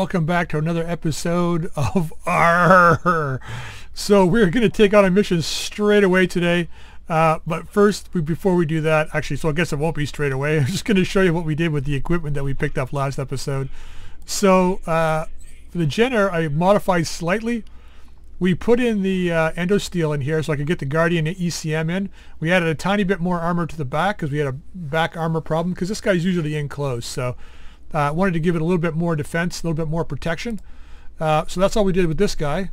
welcome back to another episode of ARRR. So we're going to take on a mission straight away today. Uh, but first, before we do that, actually, so I guess it won't be straight away. I'm just going to show you what we did with the equipment that we picked up last episode. So uh, for the Jenner, I modified slightly. We put in the uh, Endosteel in here so I could get the Guardian ECM in. We added a tiny bit more armor to the back because we had a back armor problem because this guy's usually in close. So I uh, wanted to give it a little bit more defense, a little bit more protection. Uh, so that's all we did with this guy.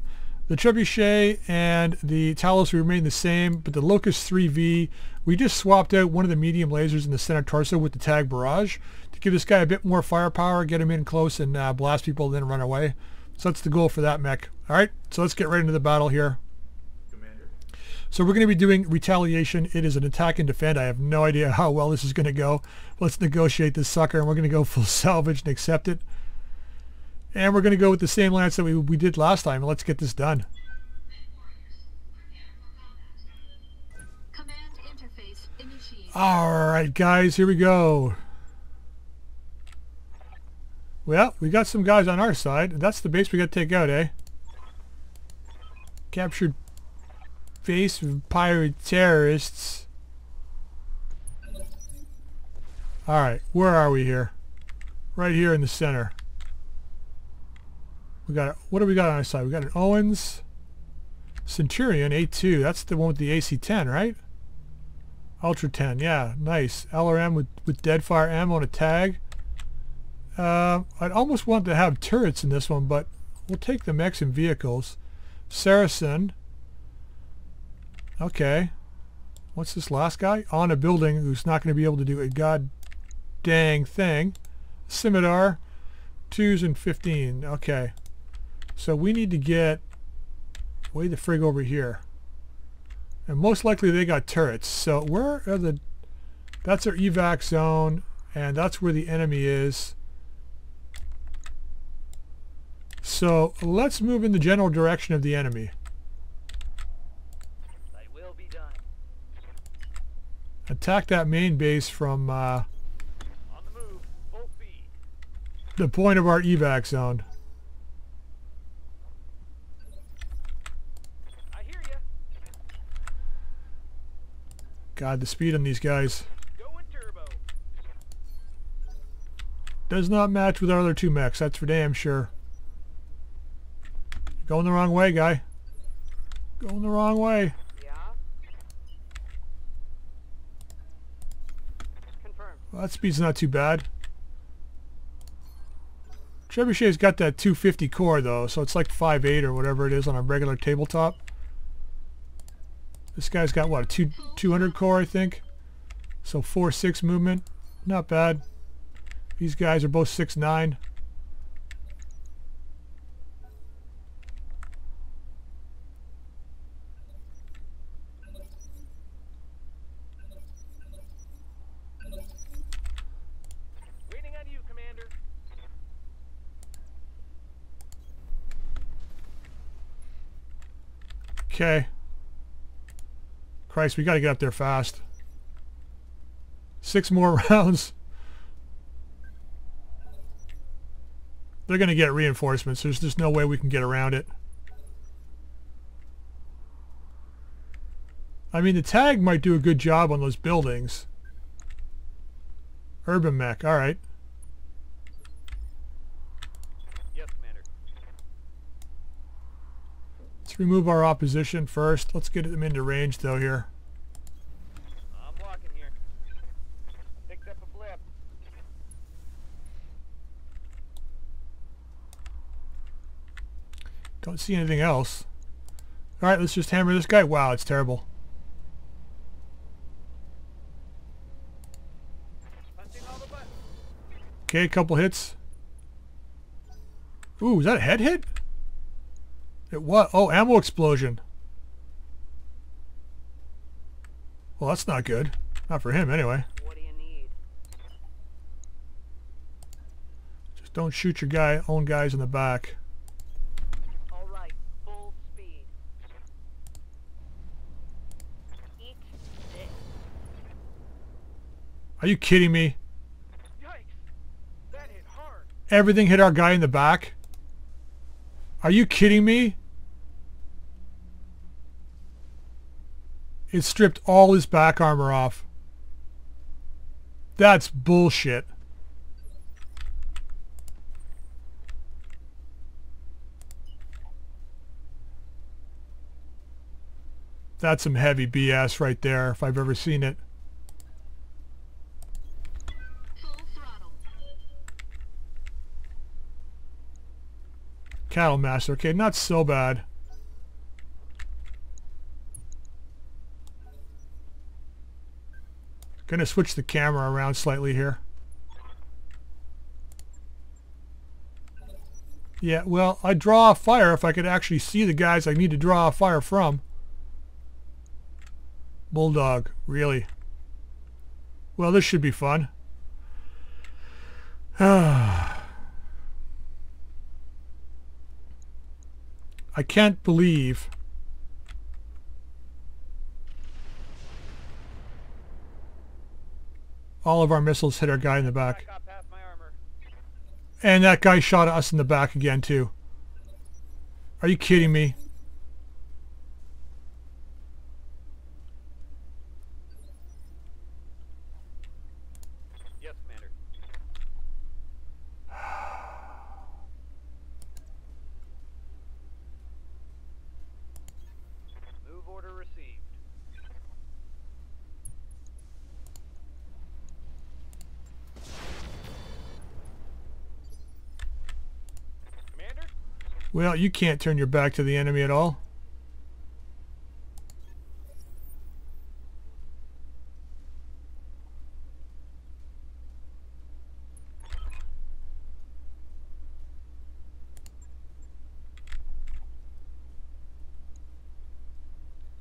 The Trebuchet and the Talos we remain the same, but the Locust 3V, we just swapped out one of the medium lasers in the center torso with the Tag Barrage to give this guy a bit more firepower, get him in close and uh, blast people, then run away. So that's the goal for that mech. All right, so let's get right into the battle here. So we're going to be doing retaliation. It is an attack and defend. I have no idea how well this is going to go. Let's negotiate this sucker, and we're going to go full salvage and accept it. And we're going to go with the same lance that we, we did last time. And let's get this done. All right, guys, here we go. Well, we got some guys on our side. That's the base we got to take out, eh? Captured base of pirate terrorists. Alright, where are we here? Right here in the center. We got, what do we got on our side? We got an Owens Centurion A2. That's the one with the AC-10, right? Ultra 10, yeah, nice. LRM with, with Deadfire ammo and a tag. Uh, I'd almost want to have turrets in this one, but we'll take the mechs and vehicles. Saracen. Okay. What's this last guy? On a building who's not going to be able to do a god dang thing. Scimitar. 2s and 15. Okay. So we need to get way the frig over here. And most likely they got turrets. So where are the... That's our evac zone. And that's where the enemy is. So let's move in the general direction of the enemy. Attack that main base from uh, the, move, the point of our evac zone. God, the speed on these guys does not match with our other two mechs, that's for damn sure. Going the wrong way, guy. Going the wrong way. Yeah. Confirmed. Well, that speed's not too bad. Trebuchet's got that 250 core though, so it's like 5.8 or whatever it is on a regular tabletop. This guy's got what, a two, 200 core I think? So 4-6 movement, not bad. These guys are both 6'9". Okay. Christ, we got to get up there fast. Six more rounds. They're going to get reinforcements. There's just no way we can get around it. I mean, the tag might do a good job on those buildings. Urban mech, remove our opposition first. Let's get them into range though here. I'm walking here. Picked up a blip. Don't see anything else. Alright, let's just hammer this guy. Wow, it's terrible. Okay, a couple hits. Ooh, is that a head hit? It what? Oh, ammo explosion. Well, that's not good. Not for him, anyway. What do you need? Just don't shoot your guy, own guys in the back. All right, full speed. Eat this. Are you kidding me? Yikes. That hit hard. Everything hit our guy in the back? Are you kidding me? It stripped all his back armor off. That's bullshit. That's some heavy BS right there, if I've ever seen it. Cattle Master. Okay, not so bad. Gonna switch the camera around slightly here. Yeah, well, I draw a fire if I could actually see the guys I need to draw a fire from. Bulldog, really? Well, this should be fun. Ah. I can't believe all of our missiles hit our guy in the back. And that guy shot us in the back again too. Are you kidding me? Well, you can't turn your back to the enemy at all.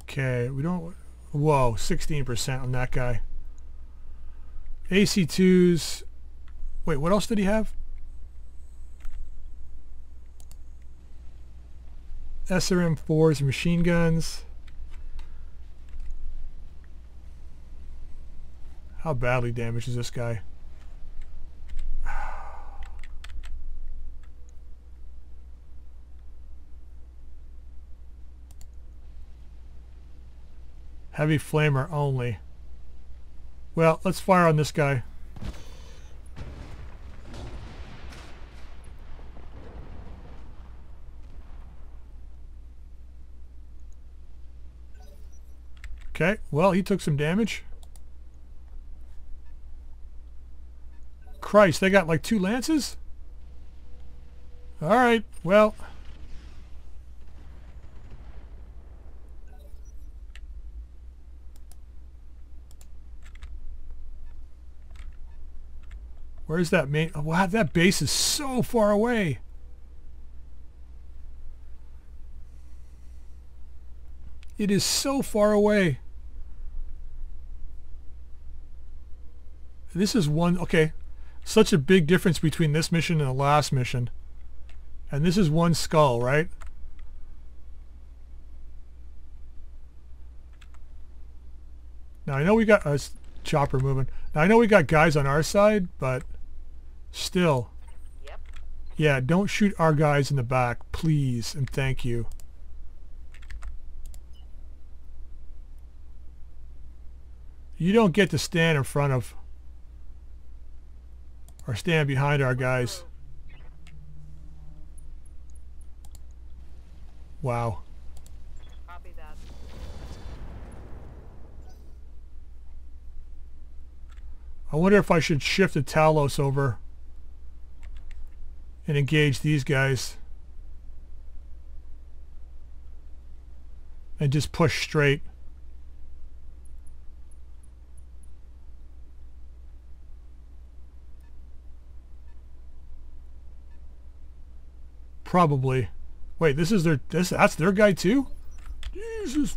Okay, we don't... Whoa, 16% on that guy. AC2s... Wait, what else did he have? SRM4s machine guns. How badly damaged is this guy? Heavy flamer only. Well, let's fire on this guy. Okay, well, he took some damage. Christ, they got like two lances? Alright, well... Where's that main... Wow, that base is so far away. It is so far away. This is one, okay, such a big difference between this mission and the last mission. And this is one skull, right? Now I know we got a uh, chopper moving. Now I know we got guys on our side, but still. Yep. Yeah, don't shoot our guys in the back, please, and thank you. You don't get to stand in front of or stand behind our guys. Wow. I wonder if I should shift the Talos over and engage these guys. And just push straight. Probably. Wait, this is their this that's their guy too? Jesus.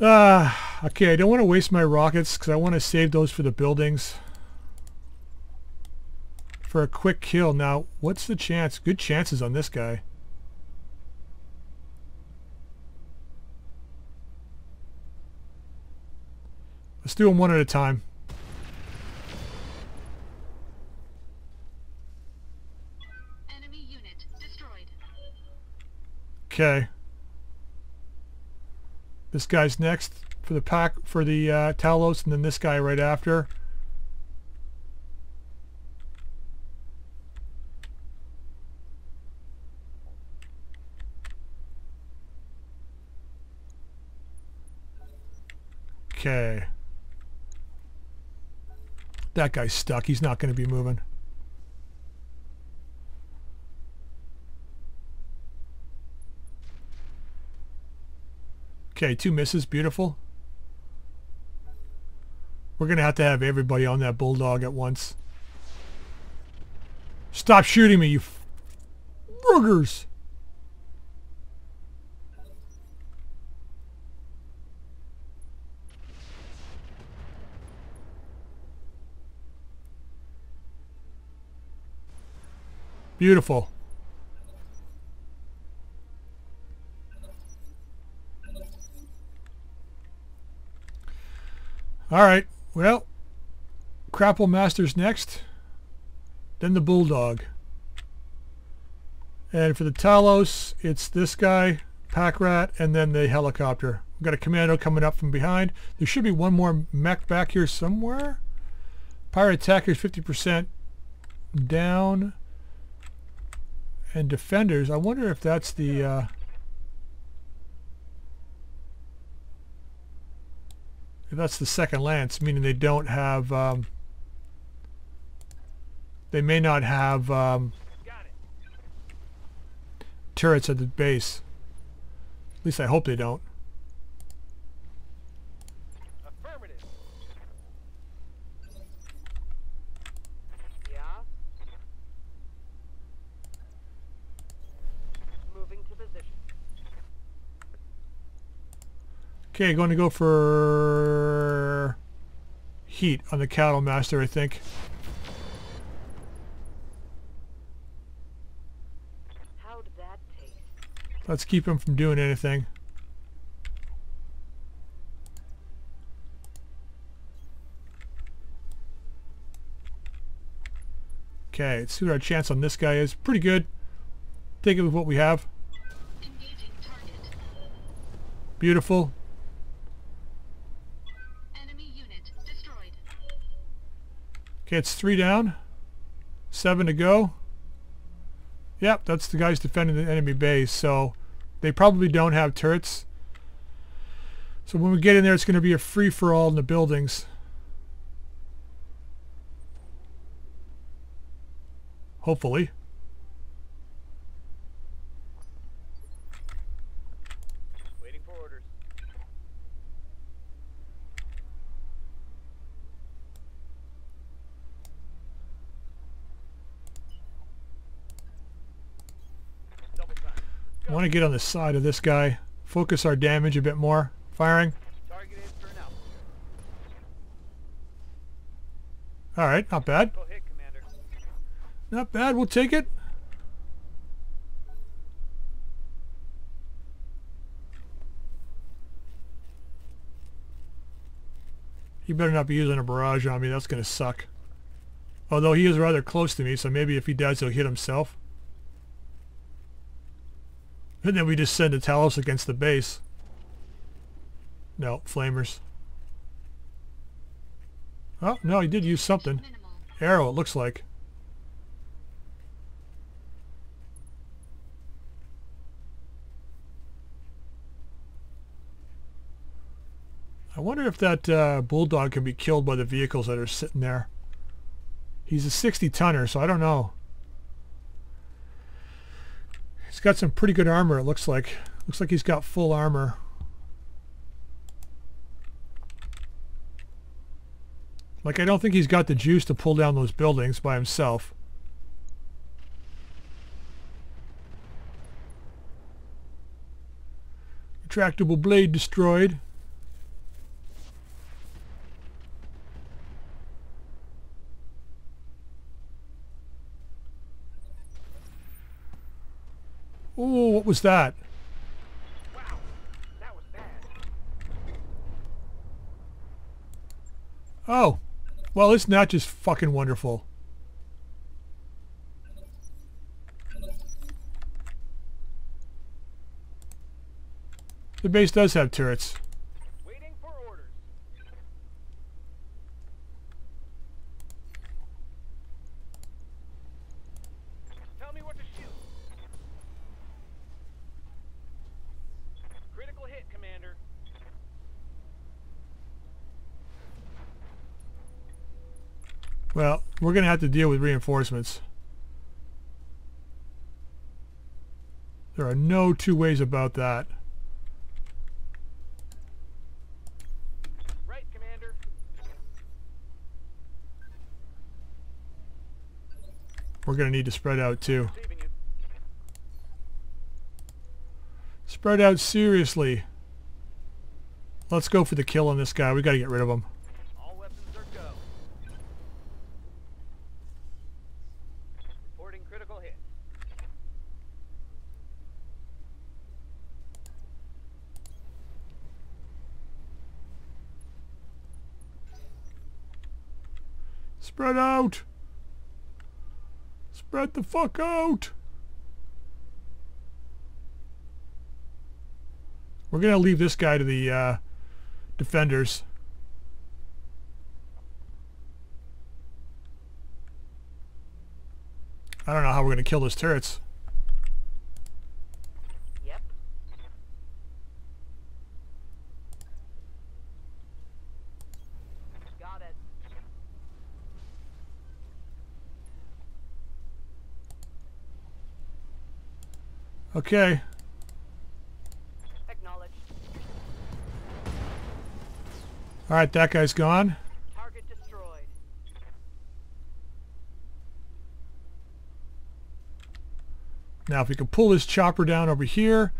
Ah, uh, okay, I don't want to waste my rockets because I want to save those for the buildings. For a quick kill. Now, what's the chance? Good chances on this guy. Let's do them one at a time. Enemy unit destroyed. Okay. This guy's next for the pack for the uh, Talos, and then this guy right after. Okay. That guy's stuck. He's not going to be moving. Okay, two misses. Beautiful. We're going to have to have everybody on that bulldog at once. Stop shooting me, you boogers! Beautiful. All right. Well, Crapple Master's next. Then the Bulldog. And for the Talos, it's this guy, Pack Rat, and then the helicopter. We've got a commando coming up from behind. There should be one more mech back here somewhere. Pirate attackers 50% down. And defenders, I wonder if that's the... Uh, if that's the second lance, meaning they don't have... Um, they may not have um, turrets at the base. At least I hope they don't. Affirmative. Yeah? Moving to position. Okay, going to go for heat on the cattle master, I think. How'd that taste? Let's keep him from doing anything. Okay, let's see what our chance on this guy is. Pretty good. Take it with what we have. Beautiful. Okay, it's three down. Seven to go. Yep, that's the guys defending the enemy base. So they probably don't have turrets. So when we get in there, it's going to be a free-for-all in the buildings. Hopefully. Waiting for orders. Double time. I want to get on the side of this guy. Focus our damage a bit more. Firing. Alright, not bad. Not bad, we'll take it. He better not be using a barrage on me, that's going to suck. Although he is rather close to me, so maybe if he does, he'll hit himself. And then we just send a Talos against the base. No, flamers. Oh, no, he did use something. Arrow, it looks like. I wonder if that uh, bulldog can be killed by the vehicles that are sitting there. He's a 60 tonner, so I don't know. He's got some pretty good armor, it looks like. Looks like he's got full armor. Like, I don't think he's got the juice to pull down those buildings by himself. Retractable blade destroyed. Oh, what was that? That. Oh, well, it's not just fucking wonderful. The base does have turrets. Waiting for orders. Tell me what to shoot. Critical hit, Commander. Well, we're going to have to deal with reinforcements. There are no two ways about that. Right, Commander. We're going to need to spread out too. Spread out seriously. Let's go for the kill on this guy. We got to get rid of him. All weapons are go. Reporting critical hit. Spread out. Spread the fuck out. We're going to leave this guy to the uh, defenders. I don't know how we're going to kill those turrets. Yep. Got it. Okay. Acknowledged. All right, that guy's gone. Target destroyed. Now, if we can pull this chopper down over here,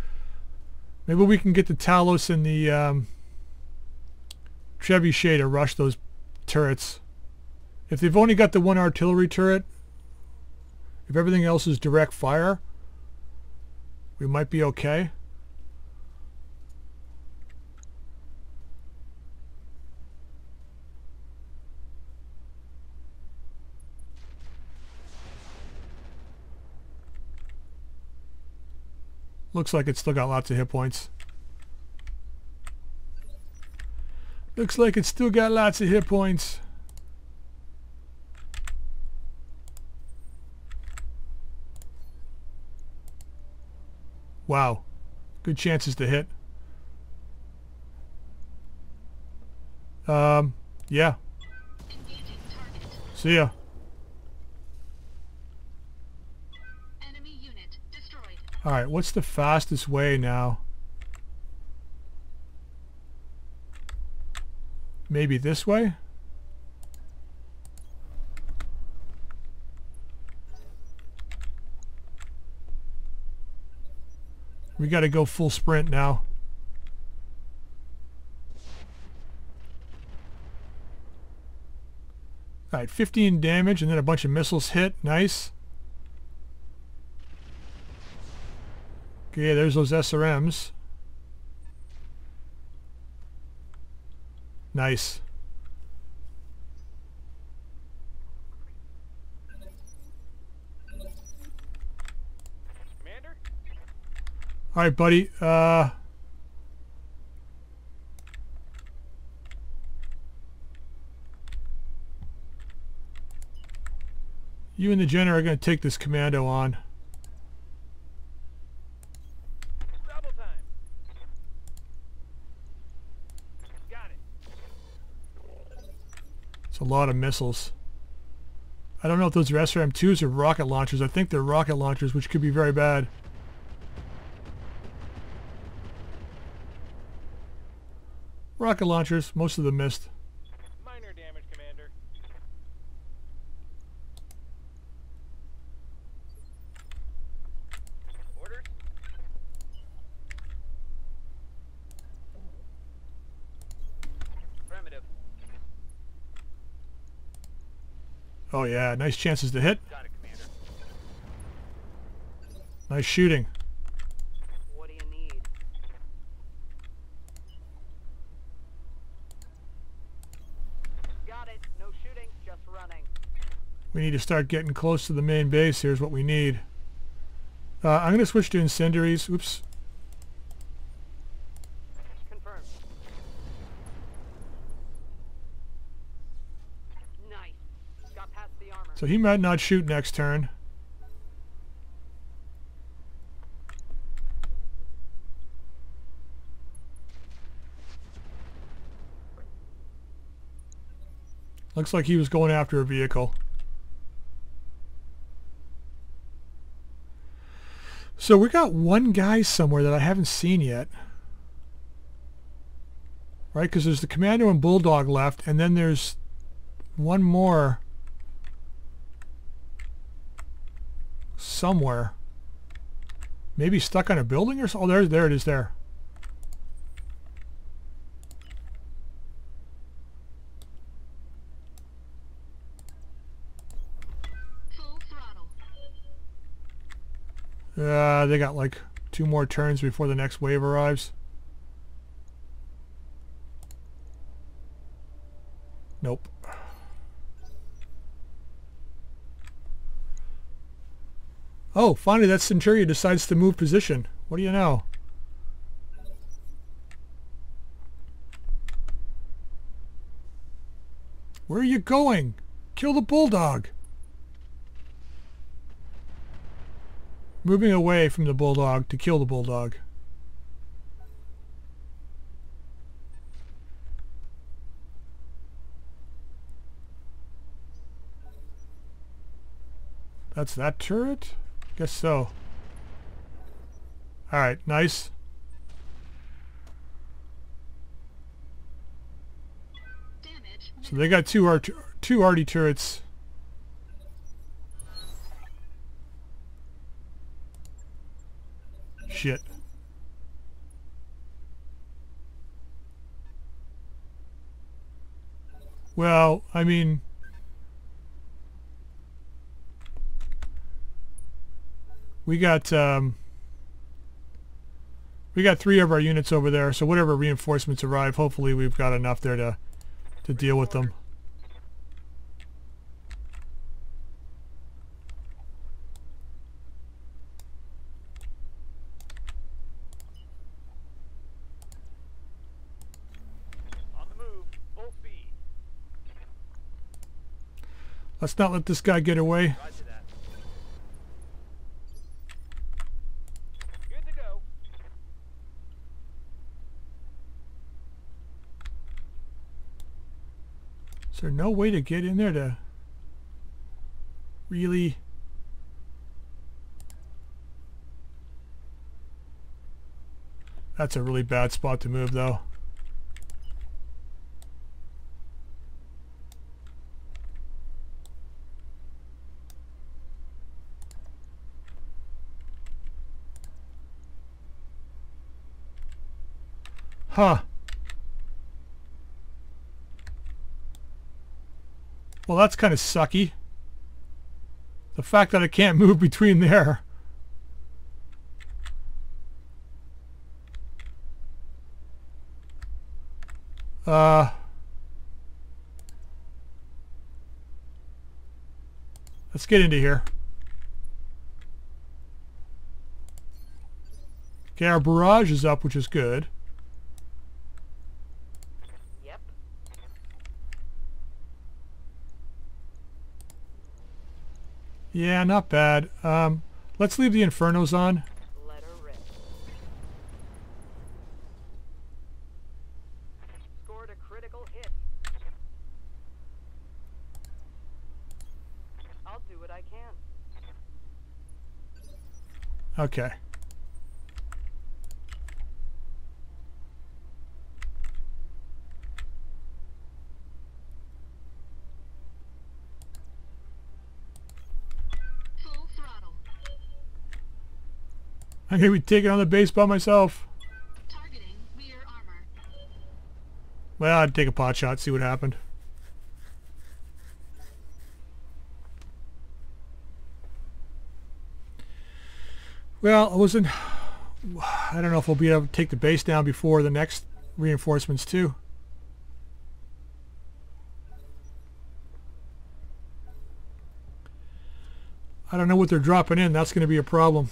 maybe we can get the Talos and the um, Trebuchet to rush those turrets. If they've only got the one artillery turret, if everything else is direct fire, we might be okay. Looks like it's still got lots of hit points. Looks like it's still got lots of hit points. Wow. Good chances to hit. Um, yeah. See ya. Enemy unit destroyed. Alright, what's the fastest way now? Maybe this way? We gotta go full sprint now. Alright, 15 damage and then a bunch of missiles hit. Nice. Okay, there's those SRMs. Nice. Commander? All right, buddy. Uh, you and the Jenner are going to take this commando on. Double time. Got it. It's a lot of missiles. I don't know if those are SRM-2s or rocket launchers. I think they're rocket launchers, which could be very bad. Rocket launchers, most of them missed. Minor damage, Commander. Orders? Oh yeah, nice chances to hit. Got it, Commander. Nice shooting. What do you need? Got it. No shooting, just running. We need to start getting close to the main base. Here's what we need. Uh, I'm going to switch to incendiaries. Oops. Confirmed. Nice. Got past the armor. So he might not shoot next turn. Looks like he was going after a vehicle. So we got one guy somewhere that I haven't seen yet. Right? Because there's the Commando and Bulldog left, and then there's one more somewhere. Maybe stuck on a building or so. Oh, there, there it is there. Full throttle. Uh, they got like two more turns before the next wave arrives. Nope. Oh, finally that Centurion decides to move position. What do you know? Where are you going? Kill the bulldog. Moving away from the bulldog to kill the bulldog. That's that turret? Guess so. Alright, nice. So they got two art two arty turrets. Shit. Well, I mean we got um we got three of our units over there, so whatever reinforcements arrive, hopefully we've got enough there to to deal with them. On the move. Full speed. Let's not let this guy get away. Roger that. Good to go. Is there no way to get in there to really... That's a really bad spot to move though. Huh. Well, that's kind of sucky. The fact that I can't move between there. Uh... Let's get into here. Okay, our barrage is up, which is good. Yeah, not bad. Um, let's leave the Infernos on. Let I'm gonna be taking on the base by myself. Well, I'd take a pot shot, see what happened. Well, I wasn't... I don't know if we'll be able to take the base down before the next reinforcements, too. I don't know what they're dropping in. That's going to be a problem.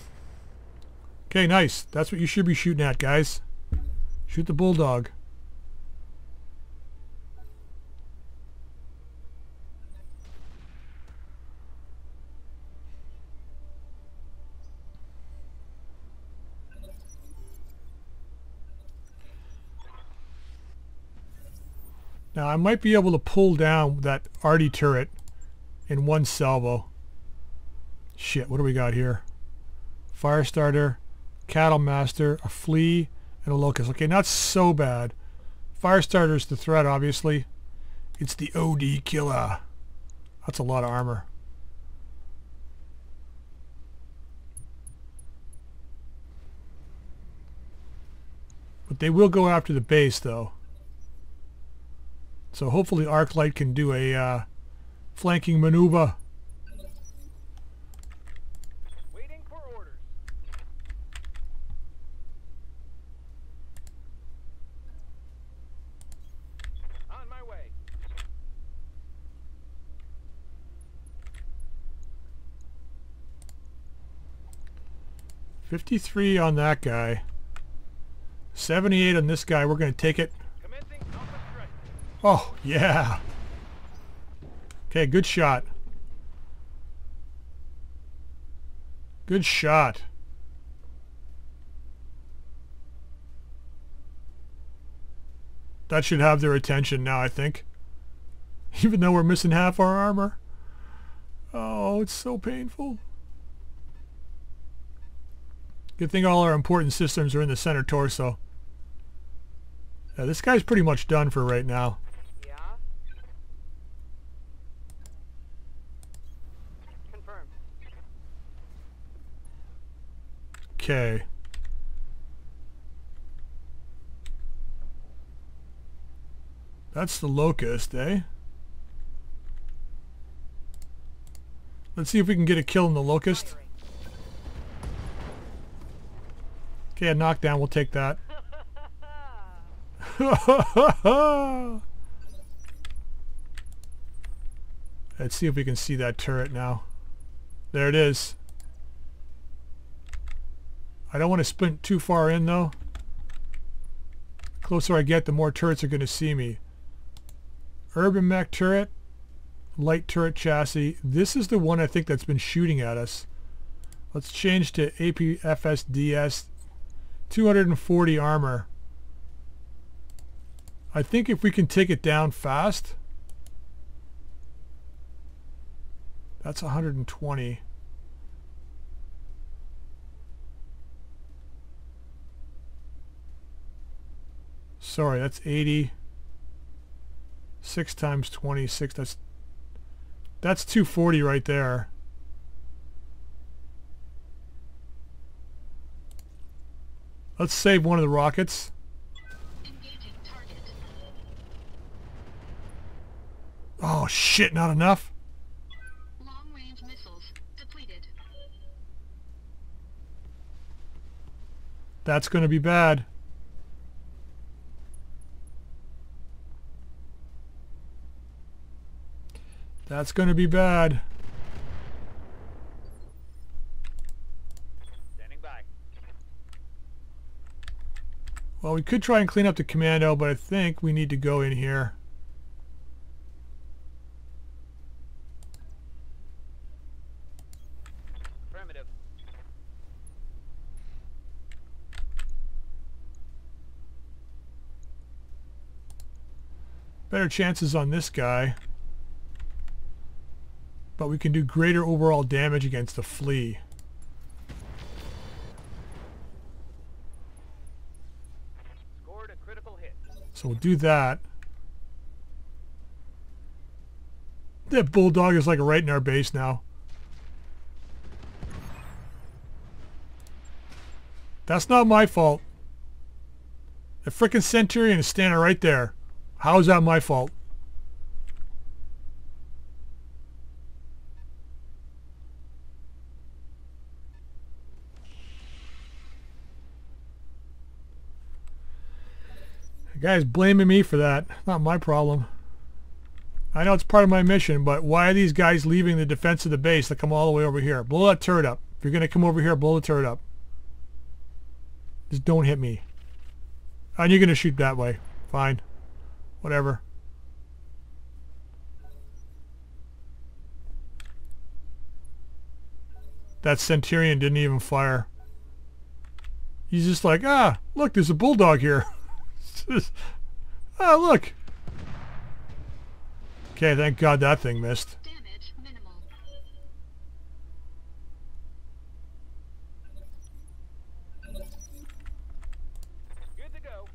Okay, nice. That's what you should be shooting at, guys. Shoot the bulldog. Now I might be able to pull down that arty turret in one salvo. Shit, what do we got here? Fire starter, cattle master, a flea, and a locust. Okay, not so bad. Fire starter's the threat, obviously. It's the OD killer. That's a lot of armor. But they will go after the base, though. So hopefully Arclight can do a uh, flanking maneuver. 53 on that guy. 78 on this guy. We're going to take it. Oh, yeah. Okay, good shot. Good shot. That should have their attention now, I think. Even though we're missing half our armor. Oh, it's so painful. Good thing all our important systems are in the center torso. Yeah, this guy's pretty much done for right now. Yeah? Confirmed. Okay. That's the locust, eh? Let's see if we can get a kill in the locust. Okay, a knockdown, we'll take that. Let's see if we can see that turret now. There it is. I don't want to sprint too far in though. closer I get, the more turrets are going to see me. Urban mech turret, light turret chassis. This is the one I think that's been shooting at us. Let's change to APFSDS 240 armor. I think if we can take it down fast, that's 120. Sorry, that's 80. 6 times 26, that's that's 240 right there. Let's save one of the rockets. Oh shit, not enough. Long range missiles depleted. That's going to be bad. That's going to be bad. Standing by. Well, we could try and clean up the commando, but I think we need to go in here. Better chances on this guy. But we can do greater overall damage against the flea. Scored a critical hit. So we'll do that. That bulldog is like right in our base now. That's not my fault. The frickin' Centurion is standing right there. How is that my fault? Guy's blaming me for that. Not my problem. I know it's part of my mission, but why are these guys leaving the defense of the base to come all the way over here? Blow that turret up. If you're going to come over here, blow the turret up. Just don't hit me. And you're going to shoot that way. Fine. Whatever. That Centurion didn't even fire. He's just like, ah, look, there's a bulldog here. ah, look. Okay, thank God that thing missed. Damage minimal. Good to go.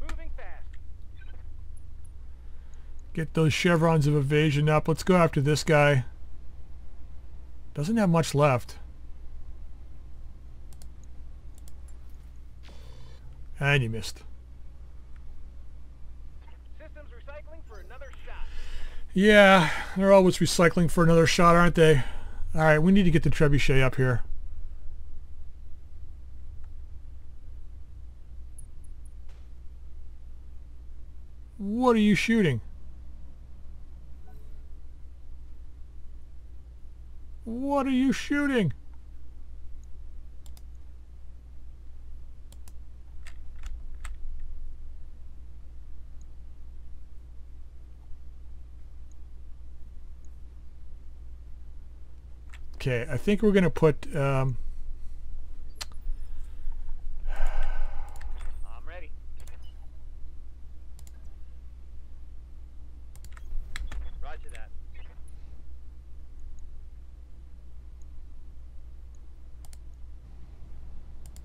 Moving fast. Get those chevrons of evasion up. Let's go after this guy. Doesn't have much left. And you missed. Systems recycling for another shot. Yeah, they're always recycling for another shot, aren't they? Alright, we need to get the trebuchet up here. What are you shooting? What are you shooting? Okay, I think we're going to put... Um, I'm ready. Roger that.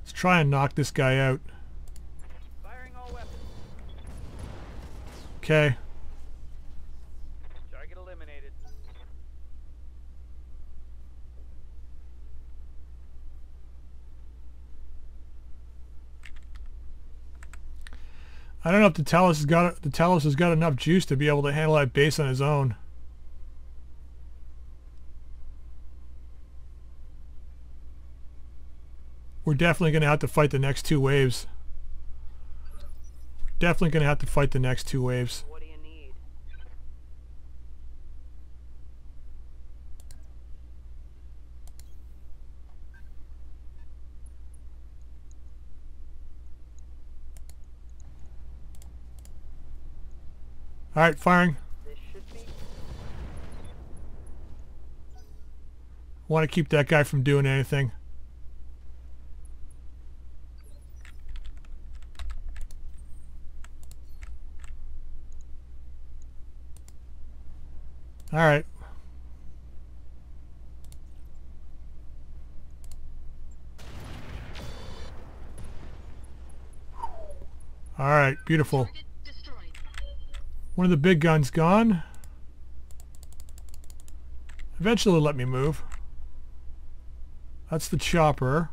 let's try and knock this guy out. Firing all weapons. Okay. Target eliminated. I don't know if the Talus has got the Talus has got enough juice to be able to handle that base on his own. We're definitely going to have to fight the next two waves. Definitely going to have to fight the next two waves. What do you need? All right, firing. This should be Want to keep that guy from doing anything. All right. All right, beautiful. One of the big guns gone. Eventually let me move. That's the chopper.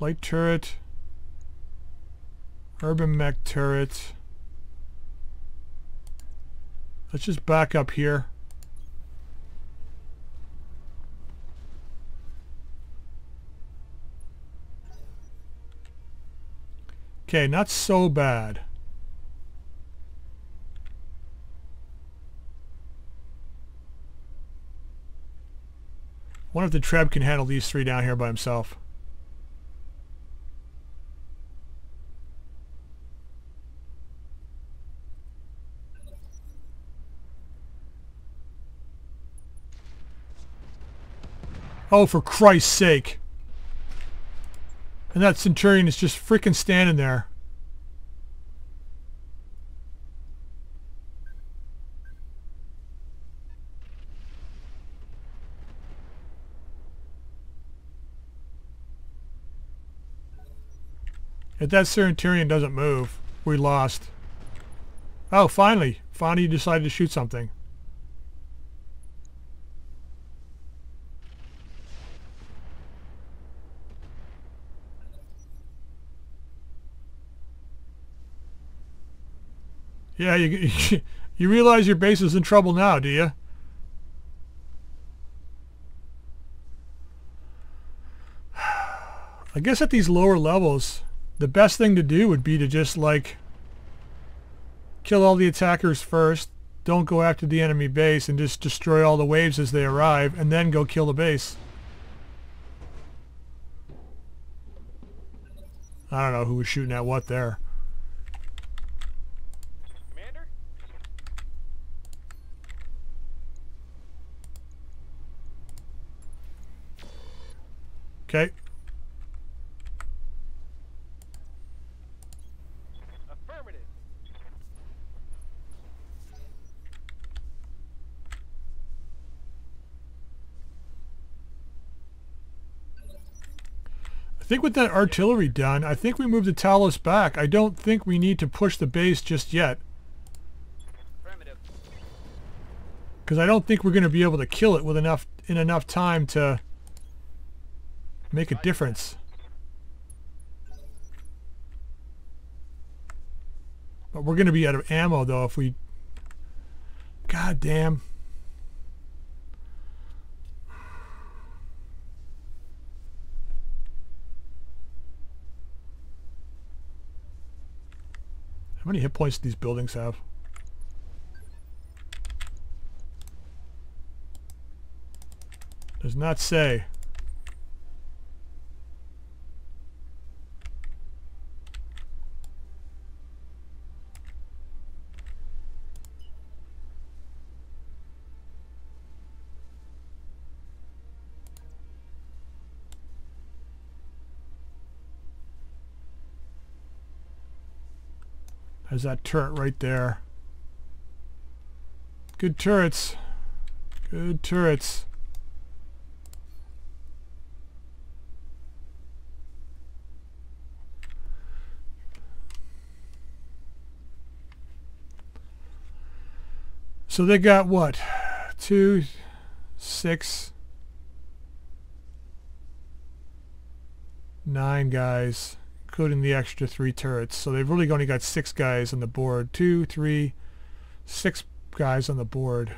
Light turret. Urban mech turret. Let's just back up here. Okay, not so bad. wonder if the Treb can handle these three down here by himself. Oh, for Christ's sake. And that Centurion is just freaking standing there. If that Centurion doesn't move, we lost. Oh, finally. Finally you decided to shoot something. Yeah, you, you realize your base is in trouble now, do you? I guess at these lower levels, the best thing to do would be to just like kill all the attackers first, don't go after the enemy base and just destroy all the waves as they arrive and then go kill the base. I don't know who was shooting at what there. Okay. Affirmative. I think with that artillery done, I think we move the Talos back. I don't think we need to push the base just yet. Because I don't think we're going to be able to kill it with enough in enough time to make a difference. But we're going to be out of ammo though if we... God damn. How many hit points do these buildings have? Does not say. There's that turret right there. Good turrets. Good turrets. So they got what? Two, six, nine guys, including the extra three turrets. So they've really only got six guys on the board. Two, three, six guys on the board.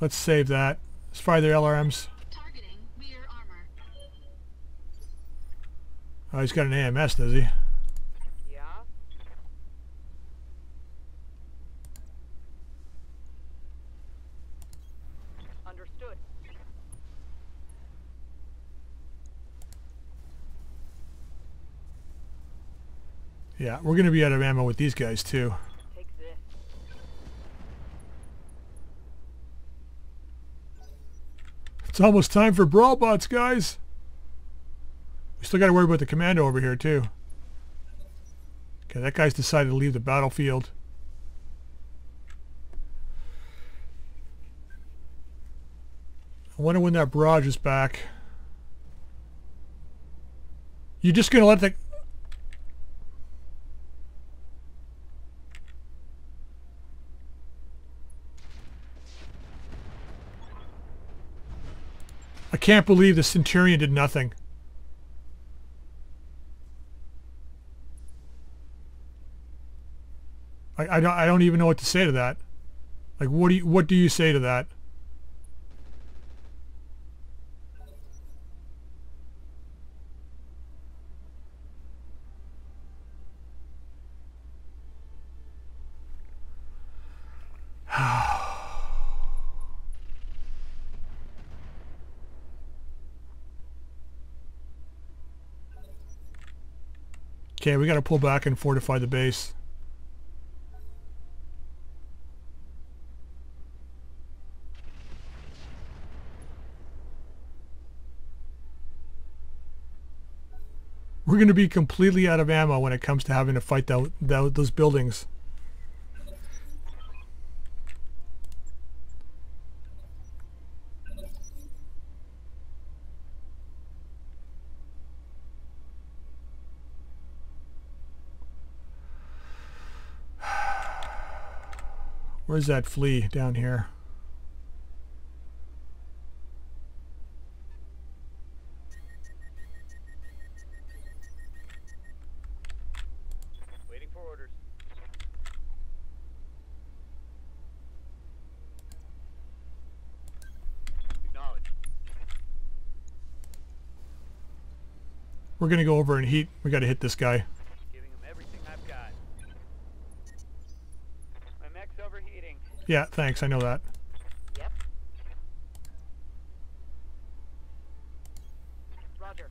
Let's save that. Let's fire their LRMs. Oh, he's got an AMS, does he? Yeah? Understood. Yeah, we're going to be out of ammo with these guys too. Take this. It's almost time for brawl bots, guys. We still got to worry about the commando over here too. Okay, that guy's decided to leave the battlefield. I wonder when that barrage is back. You're just gonna let the I can't believe the Centurion did nothing. I, don't I don't even know what to say to that. Like what do you what do you say to that? Okay, we got to pull back and fortify the base. We're going to be completely out of ammo when it comes to having to fight that, that, those buildings. Where's that flea down here? We're going to go over and heat. We got to hit this guy. Giving him everything I've got. My mech's overheating. Yeah, thanks. I know that. Yep. Roger.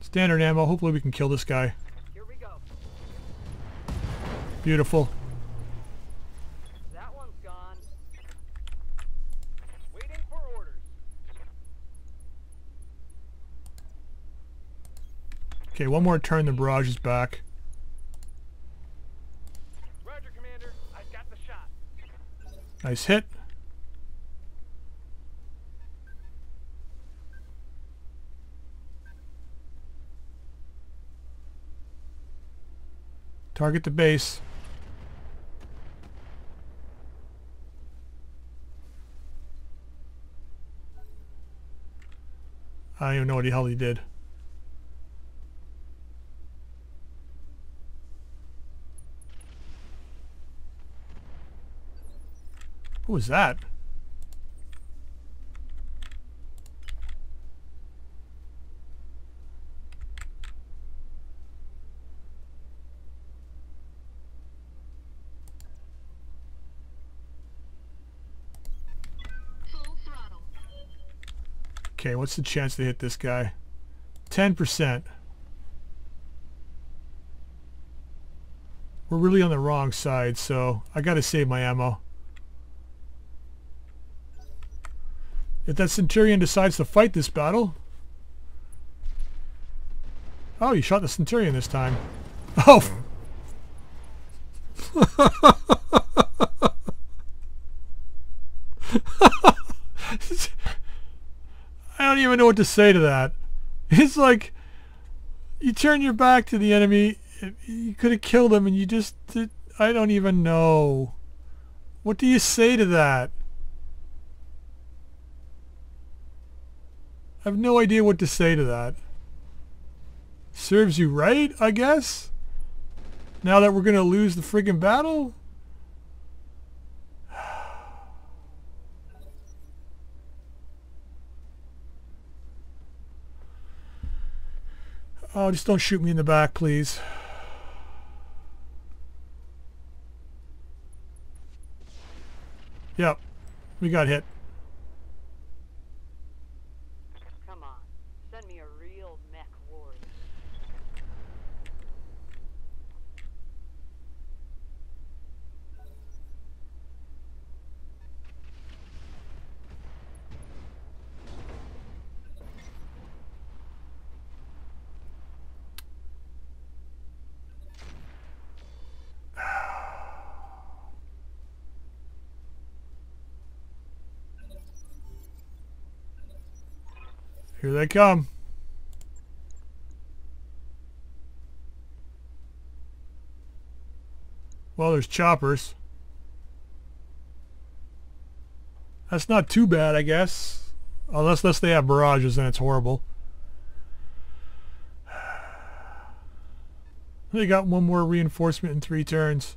Standard ammo. Hopefully we can kill this guy. Here we go. Beautiful. That one's gone. Waiting for orders. Okay, one more turn. The barrage is back. Roger, Commander. I've got the shot. Nice hit. Target the base. I don't even know what the hell he did. What was that? Okay, what's the chance to hit this guy? 10%. We're really on the wrong side, so I gotta save my ammo. If that Centurion decides to fight this battle... Oh, you shot the Centurion this time. Oh! I don't even know what to say to that. It's like you turn your back to the enemy. You could have killed him, and you just. Did, I don't even know. What do you say to that? I have no idea what to say to that. Serves you right, I guess? Now that we're going to lose the friggin' battle? Oh, just don't shoot me in the back, please. Yep, we got hit. Come on. Send me a real mech warrior. Here they come. Well, there's choppers. That's not too bad, I guess. Unless, unless they have barrages, then it's horrible. They got one more reinforcement in three turns.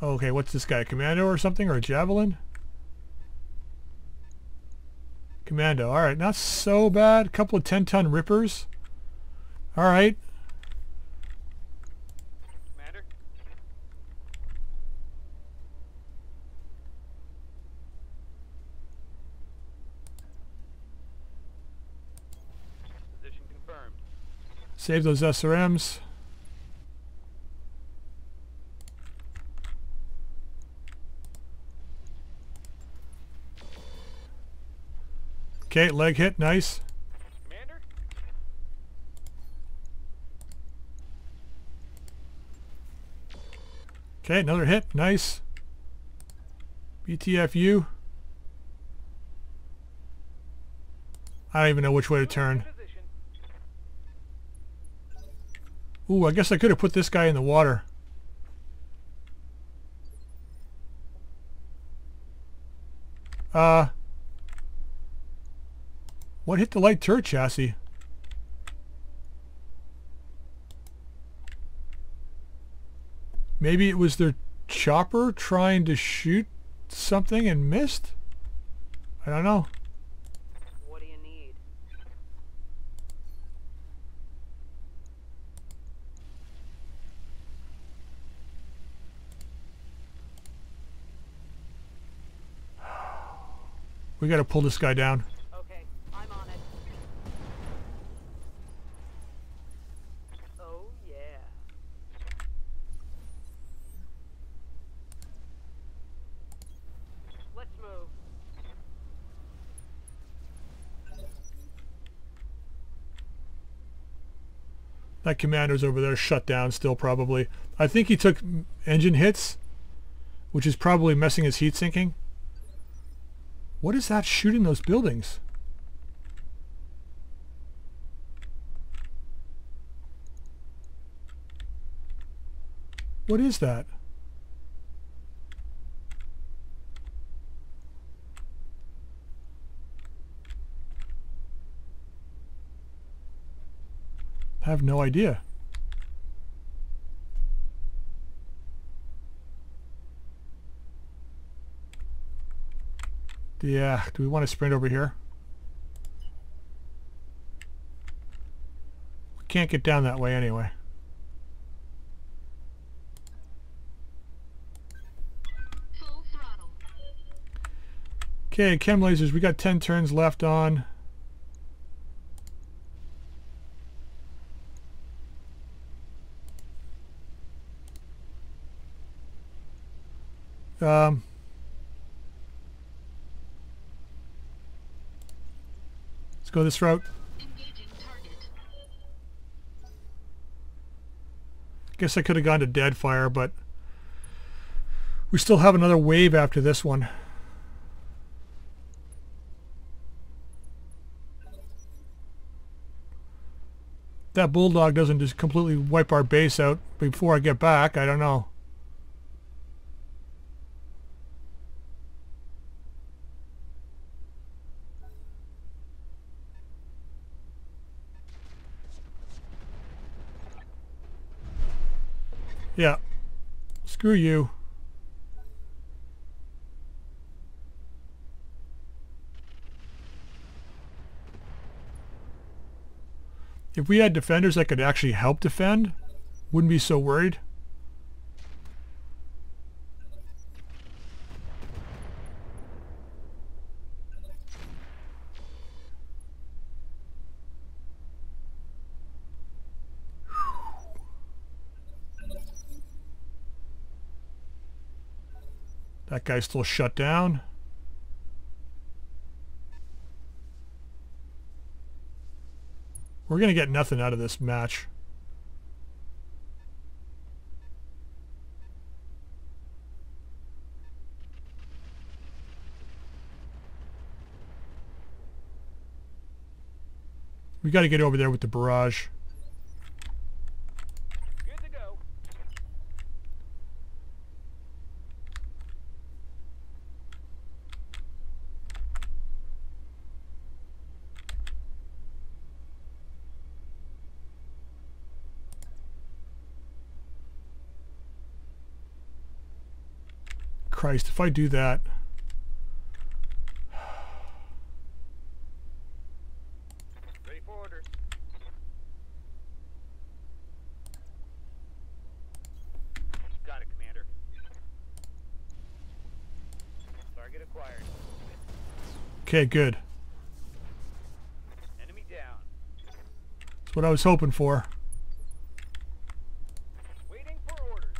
Okay, what's this guy? A commando or something? Or a javelin? Commando. All right, not so bad. A couple of 10-ton rippers. All right. Commander. Position confirmed. Save those SRMs. Okay, leg hit. Nice. Commander? Okay, another hit. Nice. BTFU. I don't even know which way to turn. Ooh, I guess I could have put this guy in the water. Uh, what hit the light turret chassis? Maybe it was their chopper trying to shoot something and missed? I don't know. What do you need? We got to pull this guy down. Okay, I'm on it. Oh yeah. Let's move. That commander's over there shut down still probably. I think he took engine hits, which is probably messing his heat sinking. What is that shooting those buildings? What is that? I have no idea. Yeah, do we want to sprint over here? We can't get down that way anyway. Full throttle. Okay, chem lasers, we got 10 turns left on. Um, let's go this route. Guess I could have gone to dead fire, but we still have another wave after this one. That bulldog doesn't just completely wipe our base out before I get back. I don't know. Yeah. Screw you. If we had defenders that could actually help defend, wouldn't be so worried. Guy's still shut down. We're going to get nothing out of this match. We got to get over there with the barrage. Good to go. Christ, if I do that... Ready for orders. Got it, Commander. Target acquired. Okay, good. Enemy down. That's what I was hoping for. Waiting for orders.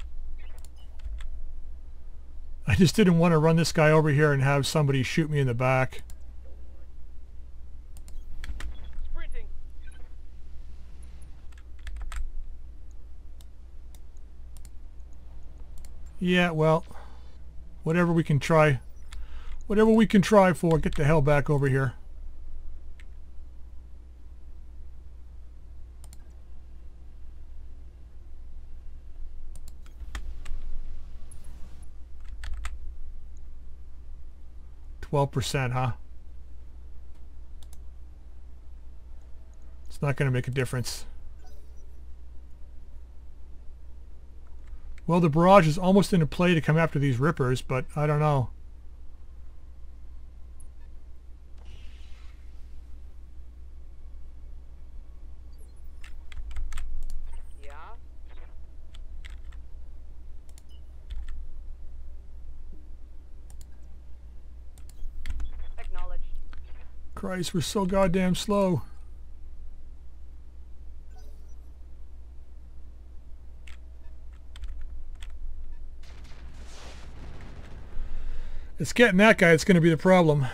I just didn't want to run this guy over here and have somebody shoot me in the back. Sprinting. Yeah, well, whatever we can try. Whatever we can try for, get the hell back over here. Twelve percent, huh? It's not going to make a difference. Well, the barrage is almost into play to come after these rippers, but I don't know. Yeah? Acknowledged. Christ, we're so goddamn slow. It's getting that guy that's going to be the problem.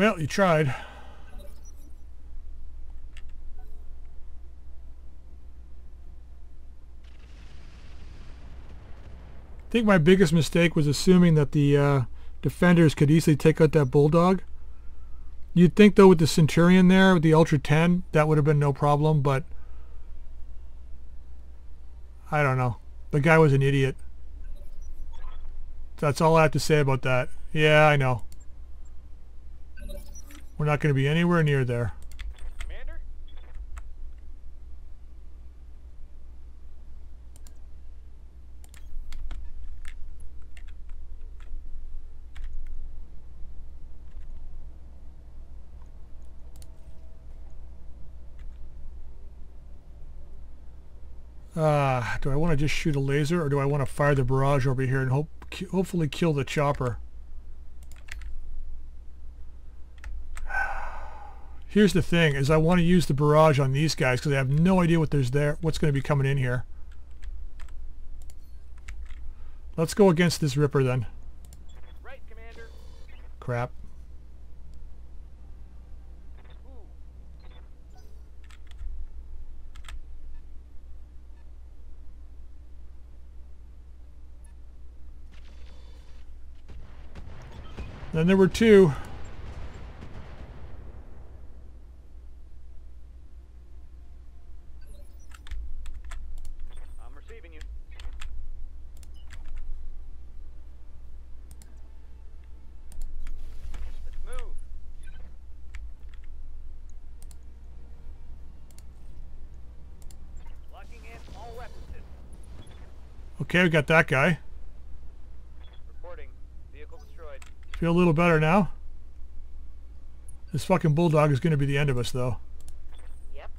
Well, you tried. I think my biggest mistake was assuming that the uh, defenders could easily take out that bulldog. You'd think though with the Centurion there, with the Ultra 10, that would have been no problem, but I don't know. The guy was an idiot. That's all I have to say about that. Yeah, I know. We're not going to be anywhere near there. Commander? Uh, do I want to just shoot a laser or do I want to fire the barrage over here and hope, hopefully kill the chopper? Here's the thing, is I want to use the barrage on these guys because I have no idea what there's there, what's going to be coming in here. Let's go against this Ripper then. Right, Commander. Crap. Then there were two. I'm receiving you. Let's move. Locking in all weapon systems. Okay, we got that guy. Reporting. Vehicle destroyed. Feel a little better now. This fucking bulldog is going to be the end of us though. Yep.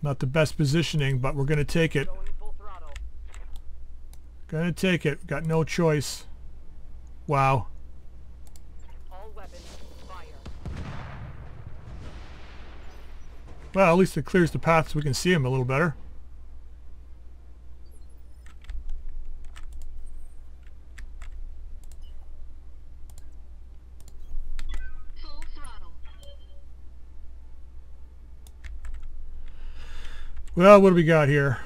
Not the best positioning, but we're going to take it. Going. Gonna take it. Got no choice. Wow. All weapons fire. Well, at least it clears the path so we can see him a little better. Well, what do we got here?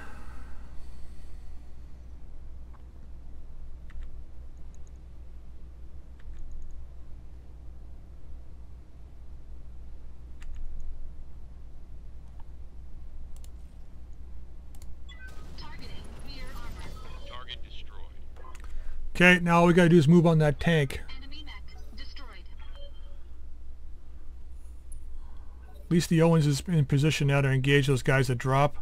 Targeting rear armor. Target destroyed. Okay, now all we gotta do is move on that tank. At least the Owens is in position now to engage those guys that drop.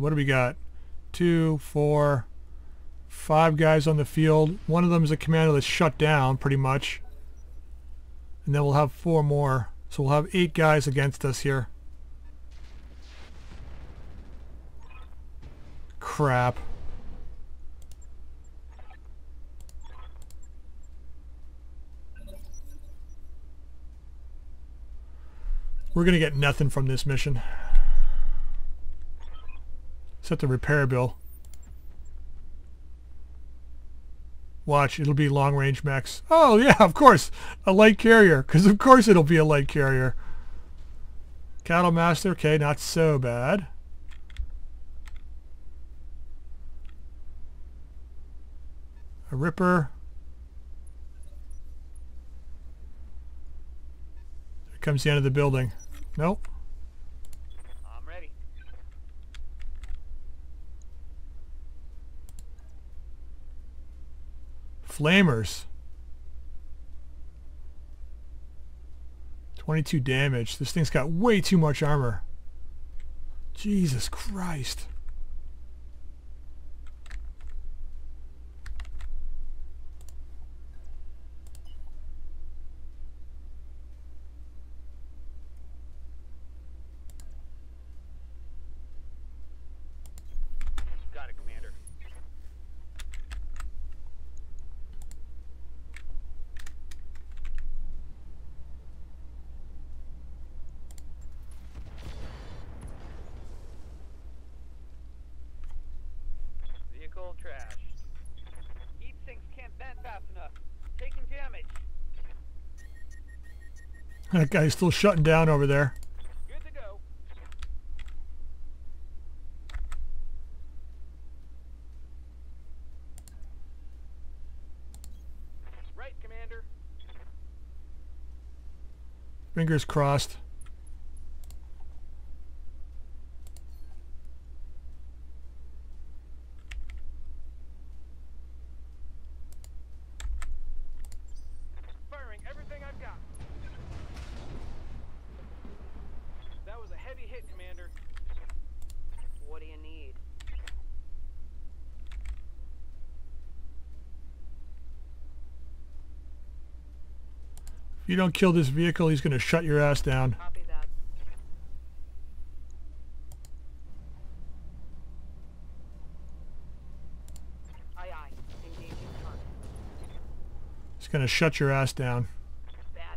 What do we got? Two, four, five guys on the field. One of them is a commander that's shut down, pretty much. And then we'll have four more. So we'll have eight guys against us here. Crap. We're going to get nothing from this mission. Except the repair bill. Watch, it'll be long range mechs. Oh yeah, of course, a light carrier. Because of course it'll be a light carrier. Cattle Master, okay, not so bad. A Ripper. Here comes the end of the building. Nope. I'm ready. Flamers. 22 damage. This thing's got way too much armor. Jesus Christ. Got it, Commander. Vehicle trashed. Heat sinks can't vent fast enough. Taking damage. That guy's still shutting down over there. Good to go. Right, Commander. Fingers crossed. Firing everything I've got. That was a heavy hit, Commander. What do you need? If you don't kill this vehicle, he's going to shut your ass down. Copy that. Aye aye. He's going to shut your ass down. Badass.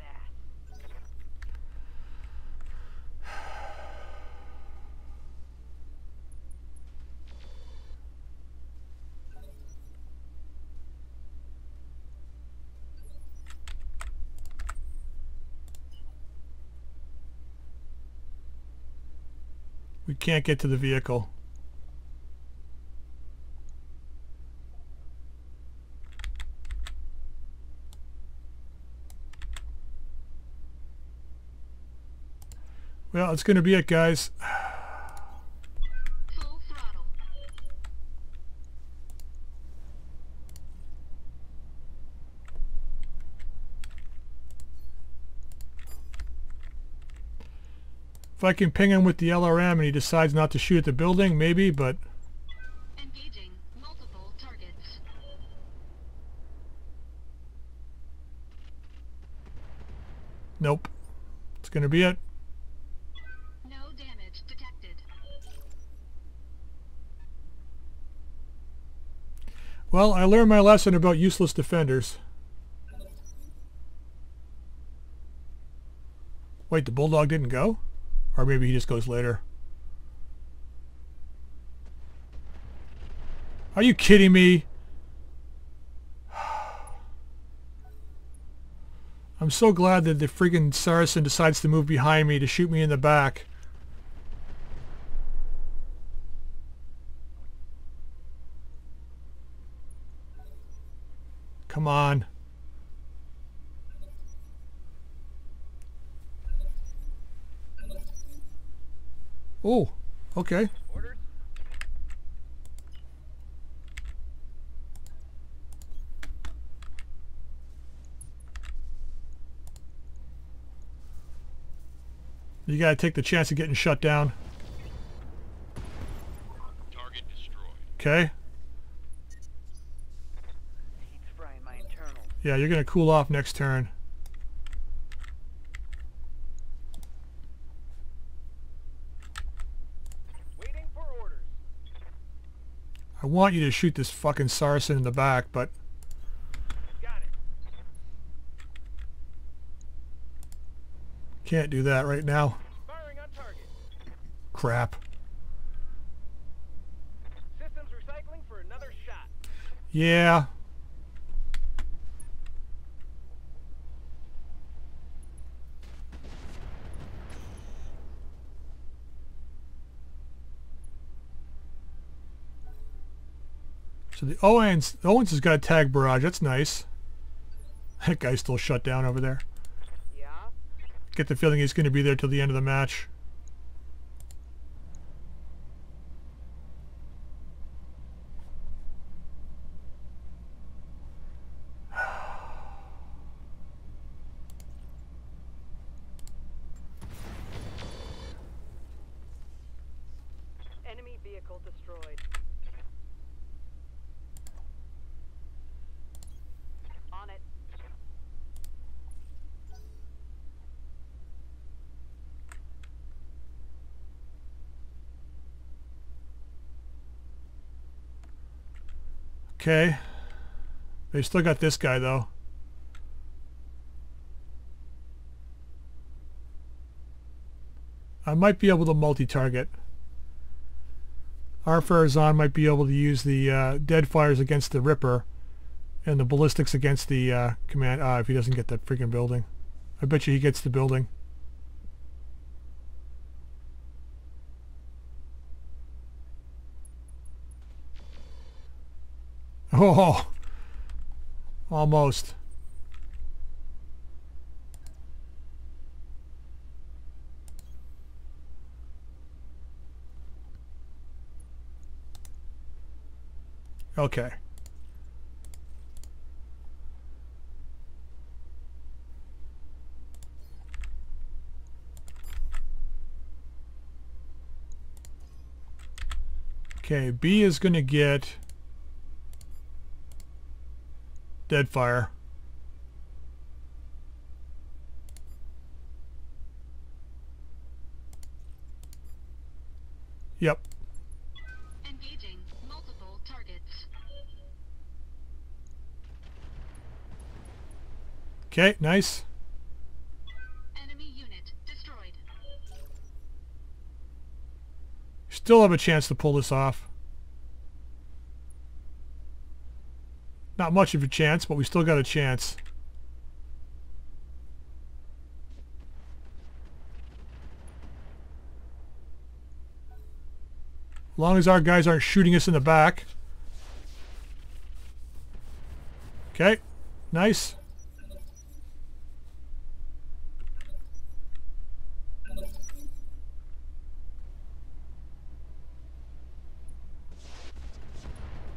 We can't get to the vehicle. Well, it's going to be it, guys. Full throttle. If I can ping him with the LRM and he decides not to shoot at the building, maybe, but Engaging multiple targets. nope. It's going to be it. No damage detected. Well, I learned my lesson about useless defenders. Wait, the Bulldog didn't go? Or maybe he just goes later. Are you kidding me? I'm so glad that the freaking Saracen decides to move behind me to shoot me in the back. Come on. Oh, okay. Orders? You gotta take the chance of getting shut down. Target destroyed. Okay? Heat's frying my internals. Yeah, you're gonna cool off next turn. I want you to shoot this fucking Saracen in the back, but... Can't do that right now. Crap. Yeah, So the Owens, Owens has got a tag barrage. That's nice. That guy's still shut down over there. Yeah? Get the feeling he's going to be there till the end of the match. Enemy vehicle destroyed. On it. Okay. They still got this guy though. I might be able to multi-target. Our Farazan might be able to use the uh, dead fires against the Ripper and the ballistics against the uh, command. Ah, if he doesn't get that freaking building. I bet you he gets the building. Oh, almost. Okay. Okay, B is going to get Deadfire. Yep. Engaging multiple targets. Okay, nice. Enemy unit destroyed. Still have a chance to pull this off. Not much of a chance, but we still got a chance. As long as our guys aren't shooting us in the back. Okay, nice.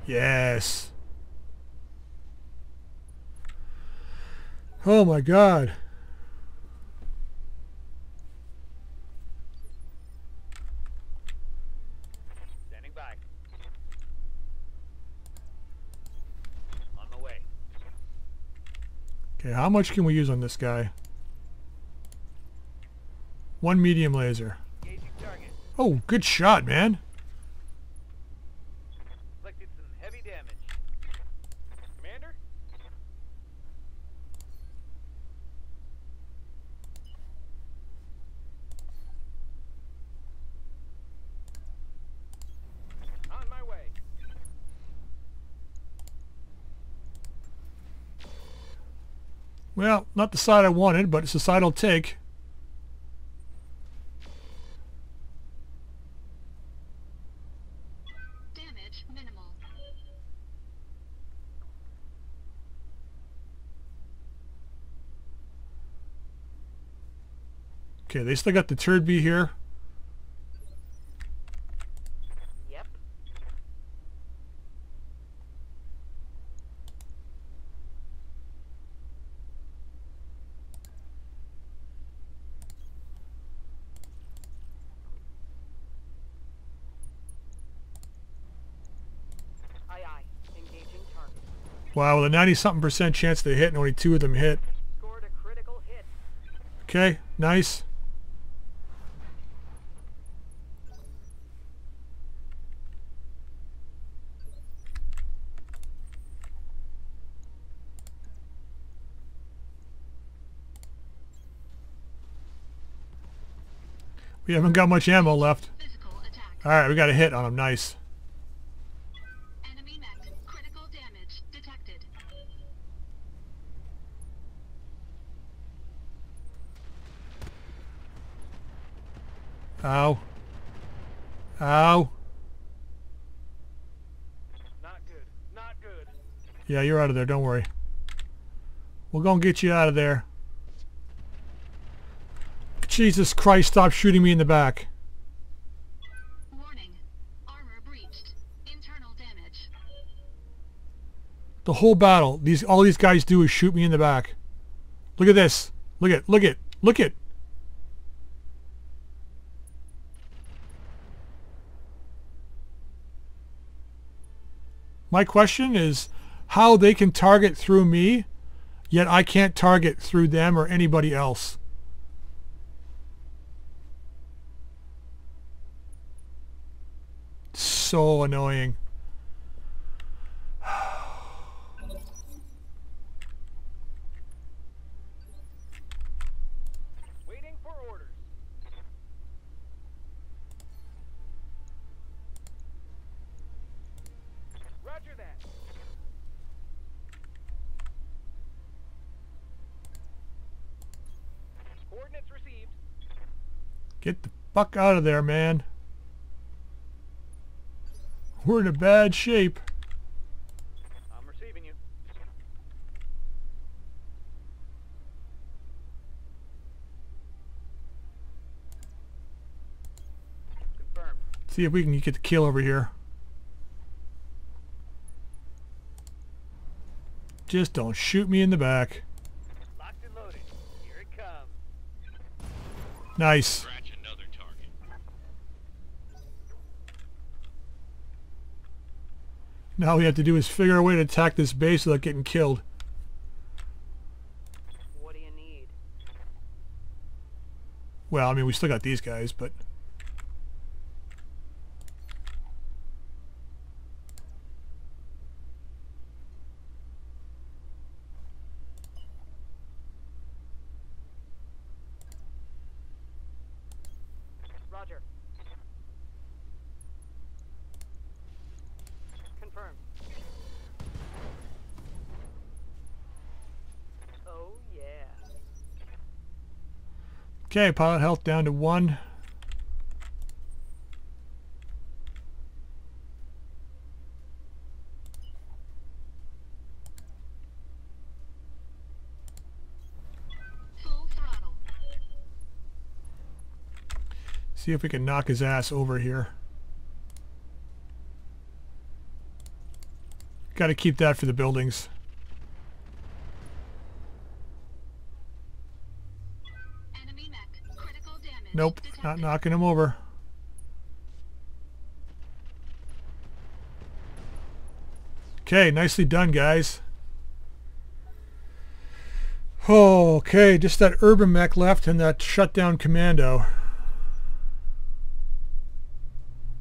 Yes. Oh my god. Standing by. On the way. Okay, how much can we use on this guy? One medium laser. Oh, good shot, man. Inflicted some heavy damage. Commander? On my way. Well, not the side I wanted, but it's the side I'll take. Damage minimal. Okay, they still got the turd bee here. Yep. Aye aye. Engaging target. Wow, with a 90 something percent chance they hit and only two of them hit. Scored a critical hit. Okay, nice. We haven't got much ammo left. All right, we got a hit on him. Nice. Ow. Ow. Not good. Not good. Yeah, you're out of there. Don't worry. We're going to get you out of there. Jesus Christ, stop shooting me in the back. Warning. Armor breached. Internal damage. The whole battle, these all these guys do is shoot me in the back. Look at this. Look at, look at, look at. My question is how they can target through me, yet I can't target through them or anybody else. So annoying. Waiting for orders. Roger that. Coordinates received. Get the fuck out of there, man. We're in a bad shape. I'm receiving you. Confirmed. See if we can get the kill over here. Just don't shoot me in the back. Locked and loaded. Here it comes. Nice. Scratch another target. Now all we have to do is figure a way to attack this base without getting killed. What do you need? Well, I mean, we still got these guys, but... Roger. Confirmed. Oh yeah. Okay, pilot health down to one. See if we can knock his ass over here. Got to keep that for the buildings. Nope, not knocking him over. Okay, nicely done, guys. Okay, just that UrbanMech left and that shutdown commando.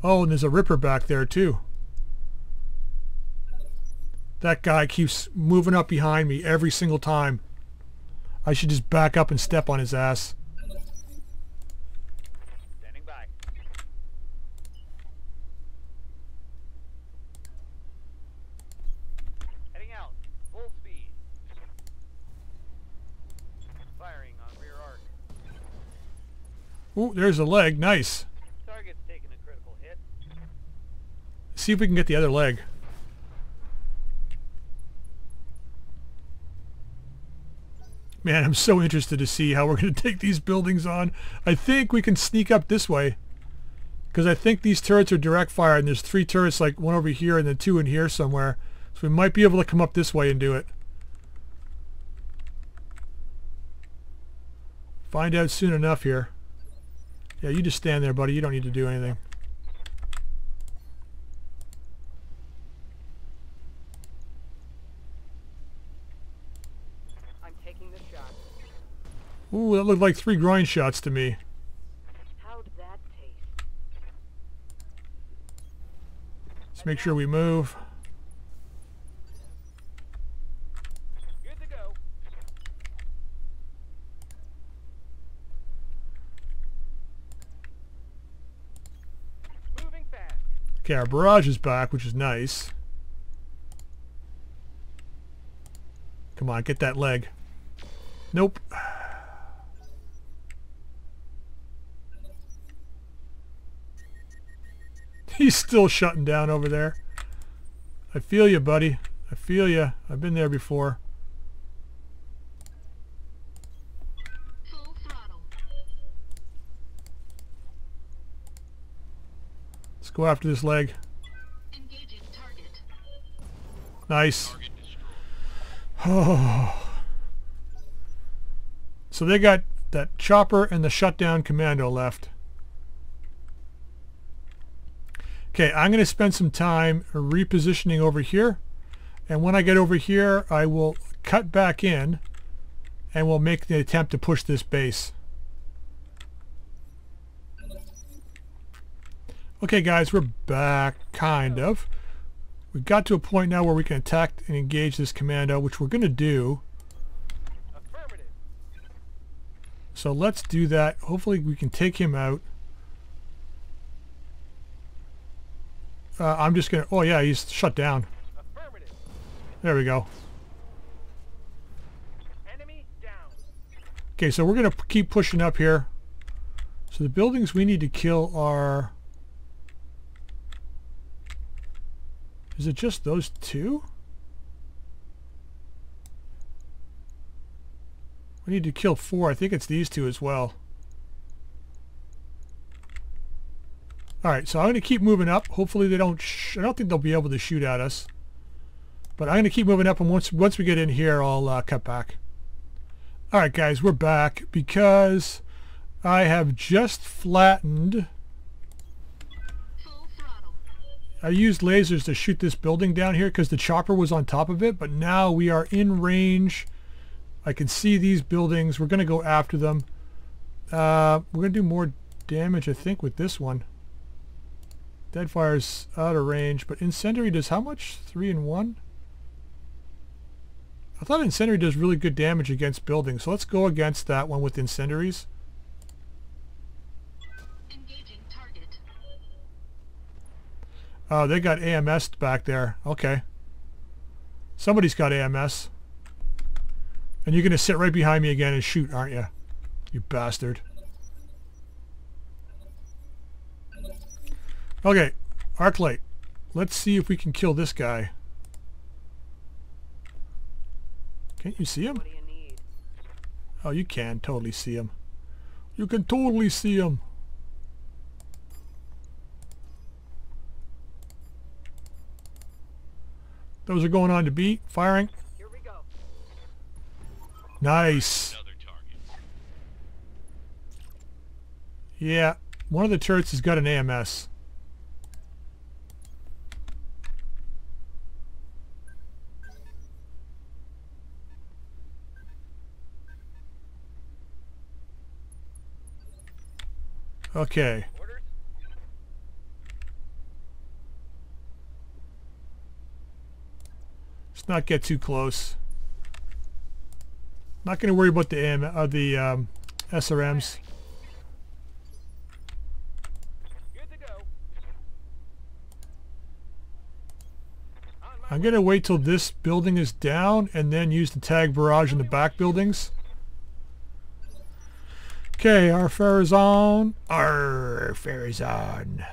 Oh, and there's a ripper back there too. That guy keeps moving up behind me every single time. I should just back up and step on his ass. Standing by. Heading out. Full speed. Firing on rear arc. Ooh, there's a leg. Nice. Target's taking a critical hit. See if we can get the other leg. Man, I'm so interested to see how we're going to take these buildings on. I think we can sneak up this way. Because I think these turrets are direct fire and there's three turrets like one over here and then two in here somewhere. So we might be able to come up this way and do it. Find out soon enough here. Yeah, you just stand there, buddy. You don't need to do anything. I'm taking the shot. Ooh, that looked like three groin shots to me. How'd that taste? Let's make sure we move. Good to go. Moving Okay, our barrage is back, which is nice. Come on, get that leg. Nope. He's still shutting down over there. I feel you, buddy. I feel you. I've been there before. Full throttle. Let's go after this leg. Nice. Destroyed. So they got that chopper and the shutdown commando left. Okay, I'm going to spend some time repositioning over here. And when I get over here, I will cut back in and we'll make the attempt to push this base. Okay guys, we're back, kind of. We've got to a point now where we can attack and engage this commando, which we're going to do. So let's do that. Hopefully we can take him out. Uh, I'm just going to... Oh yeah, he's shut down. There we go. Okay, so we're going to keep pushing up here. So the buildings we need to kill are... Is it just those two? We need to kill four. I think it's these two as well. Alright, so I'm going to keep moving up. Hopefully they don't... I don't think they'll be able to shoot at us. But I'm going to keep moving up, and once once we get in here, I'll uh, cut back. Alright guys, we're back because I have just flattened... Full throttle. I used lasers to shoot this building down here because the chopper was on top of it, but now we are in range. I can see these buildings. We're going to go after them. Uh, we're going to do more damage, I think, with this one. Deadfire's out of range, but Incendiary does how much? Three and one? I thought Incendiary does really good damage against buildings, so let's go against that one with Incendiaries. Engaging target. Oh, they got AMS back there. Okay. Somebody's got AMS. And you're going to sit right behind me again and shoot, aren't you? You bastard. Okay. Arclight. Let's see if we can kill this guy. Can't you see him? You? Oh, you can totally see him. You can totally see him. Those are going on to beat. Firing. Here we go. Nice. Yeah. One of the turrets has got an AMS. Okay. Orders. Not get too close. Not going to worry about the AM, uh, the um, SRMs. I'm going to wait till this building is down and then use the tag barrage in the back buildings. Okay, our fair is on. Our fair is on.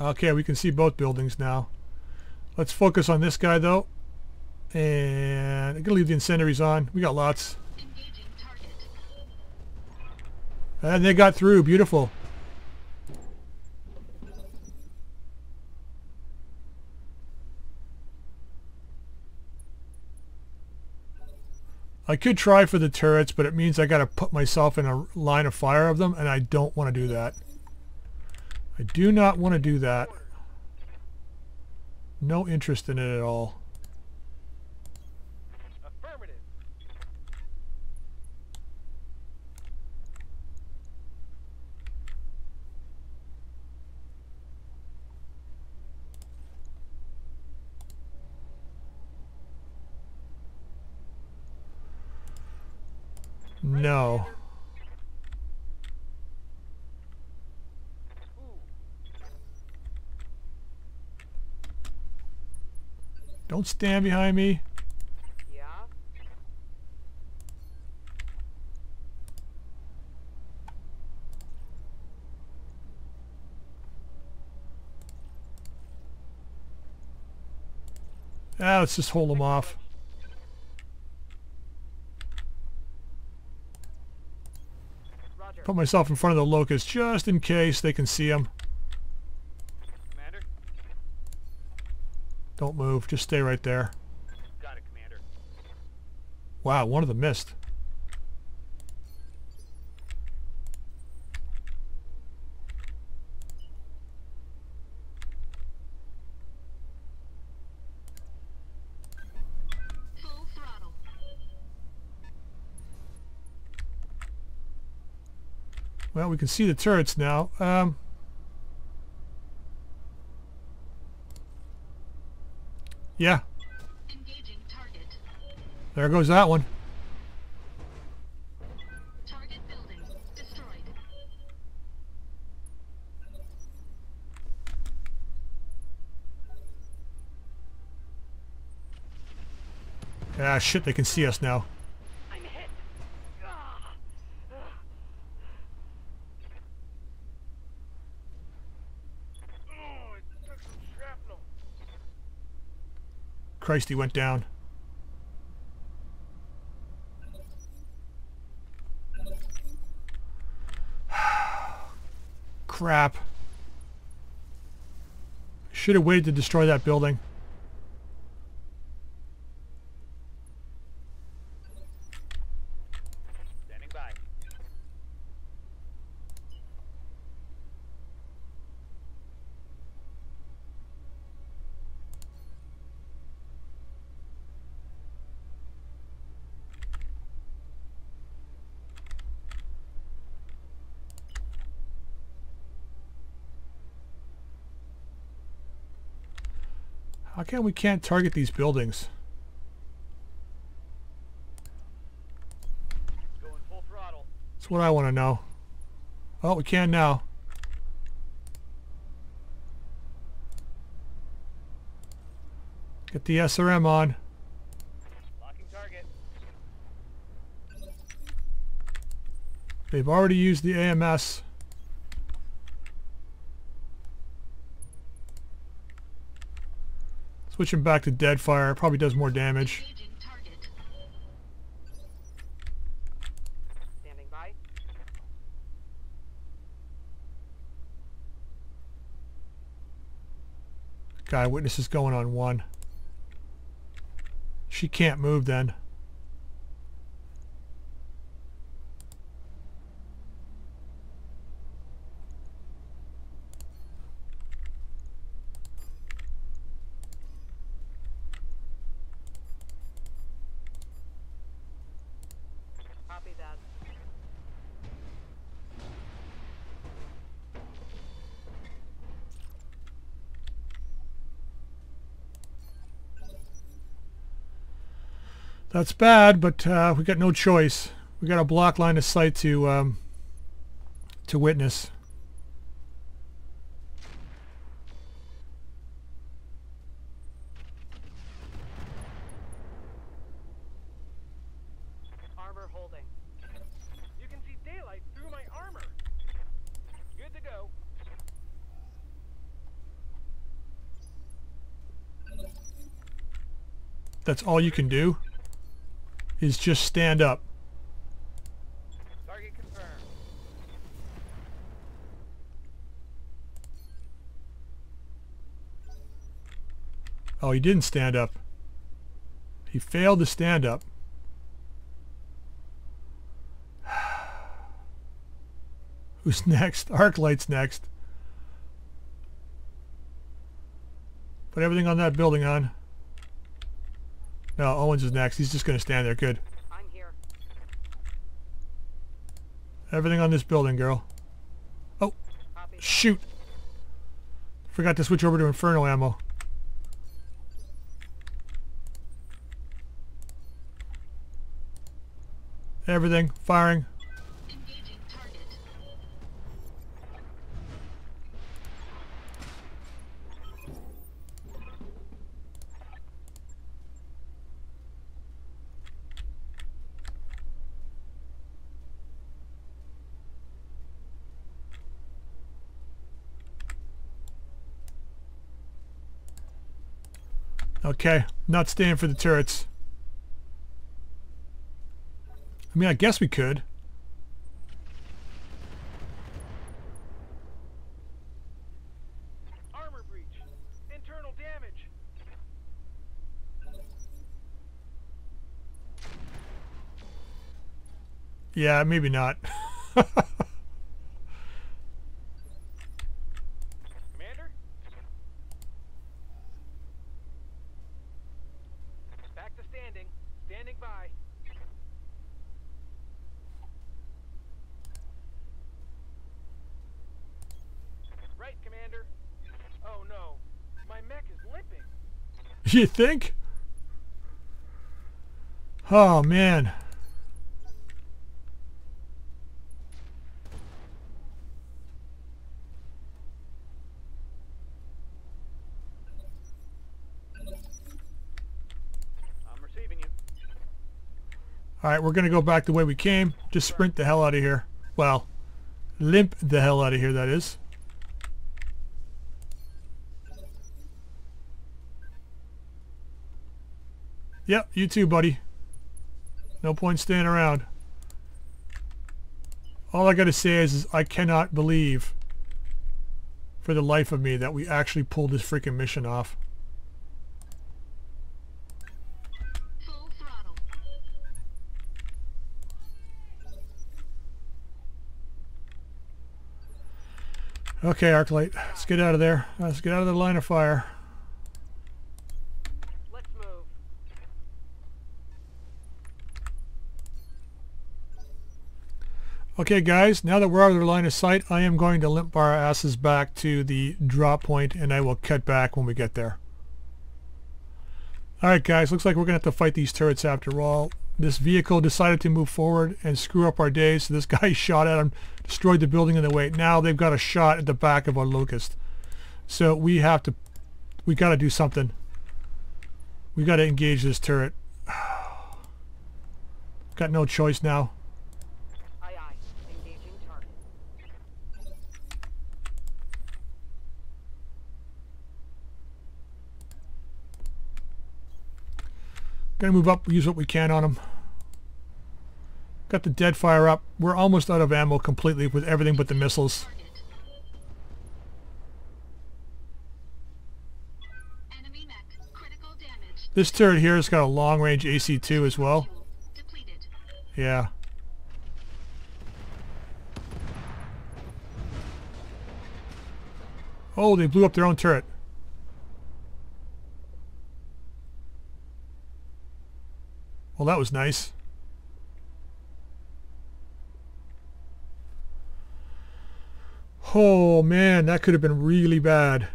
Okay, we can see both buildings now. Let's focus on this guy though. And I'm going to leave the incendiaries on. We got lots. And they got through. Beautiful. I could try for the turrets, but it means I got to put myself in a line of fire of them, and I don't want to do that. I do not want to do that. No interest in it at all. No. Ooh. Don't stand behind me. Yeah? Ah, let's just hold them off. Put myself in front of the locust just in case they can see them. Commander? Don't move. Just stay right there. Got it, Commander. Wow, one of them missed. Well, we can see the turrets now. Um, yeah, Engaging target. there goes that one. Target building. Destroyed. Ah, shit, they can see us now. I'm hit! Ah. Oh, it took some shrapnel. Christ, he went down. Crap. Should have waited to destroy that building. Standing by. How come we can't target these buildings? That's what I want to know. Oh, we can now. Get the SRM on. They've already used the AMS. Switching back to Deadfire probably does more damage. Guy witness is going on one. She can't move then. Copy that. That's bad, but uh, we got no choice. We got a block line of sight to um, to witness. Armor holding. You can see daylight through my armor. Good to go. That's all you can do is just stand up. Target confirmed. Oh, he didn't stand up. He failed to stand up. Who's next? Arclight's next. Put everything on that building on. No, Owens is next. He's just going to stand there. Good. I'm here. Everything on this building, girl. Oh, Copy. shoot. Forgot to switch over to Inferno ammo. Everything. Firing. Okay. Not staying for the turrets. I mean, I guess we could. Armor breach. Internal damage. Yeah, maybe not. Commander? Back to standing. Standing by. Right, Commander. Oh no. My mech is limping. You think? Oh, man. I'm receiving you. All right, we're going to go back the way we came. Just sprint the hell out of here. Well, limp the hell out of here, that is. Yep, you too, buddy. No point staying around. All I got to say is, is I cannot believe for the life of me that we actually pulled this freaking mission off. Okay, Arclight, let's get out of there. Let's get out of the line of fire. Let's move. Okay guys, now that we're out of their line of sight, I am going to limp our asses back to the drop point and I will cut back when we get there. Alright guys, looks like we're going to have to fight these turrets after all. This vehicle decided to move forward and screw up our day, so this guy shot at him, destroyed the building in the way. Now they've got a shot at the back of our Locust. So we have to, we got to do something. We got to engage this turret. got no choice now. Aye aye. Engaging target. Gonna move up, use what we can on them. Got the dead fire up. We're almost out of ammo completely with everything but the missiles. Target. Enemy mech. Critical damage. This turret here has got a long range AC2 as well. Yeah. Oh, they blew up their own turret. Well, that was nice. Oh man, that could have been really bad.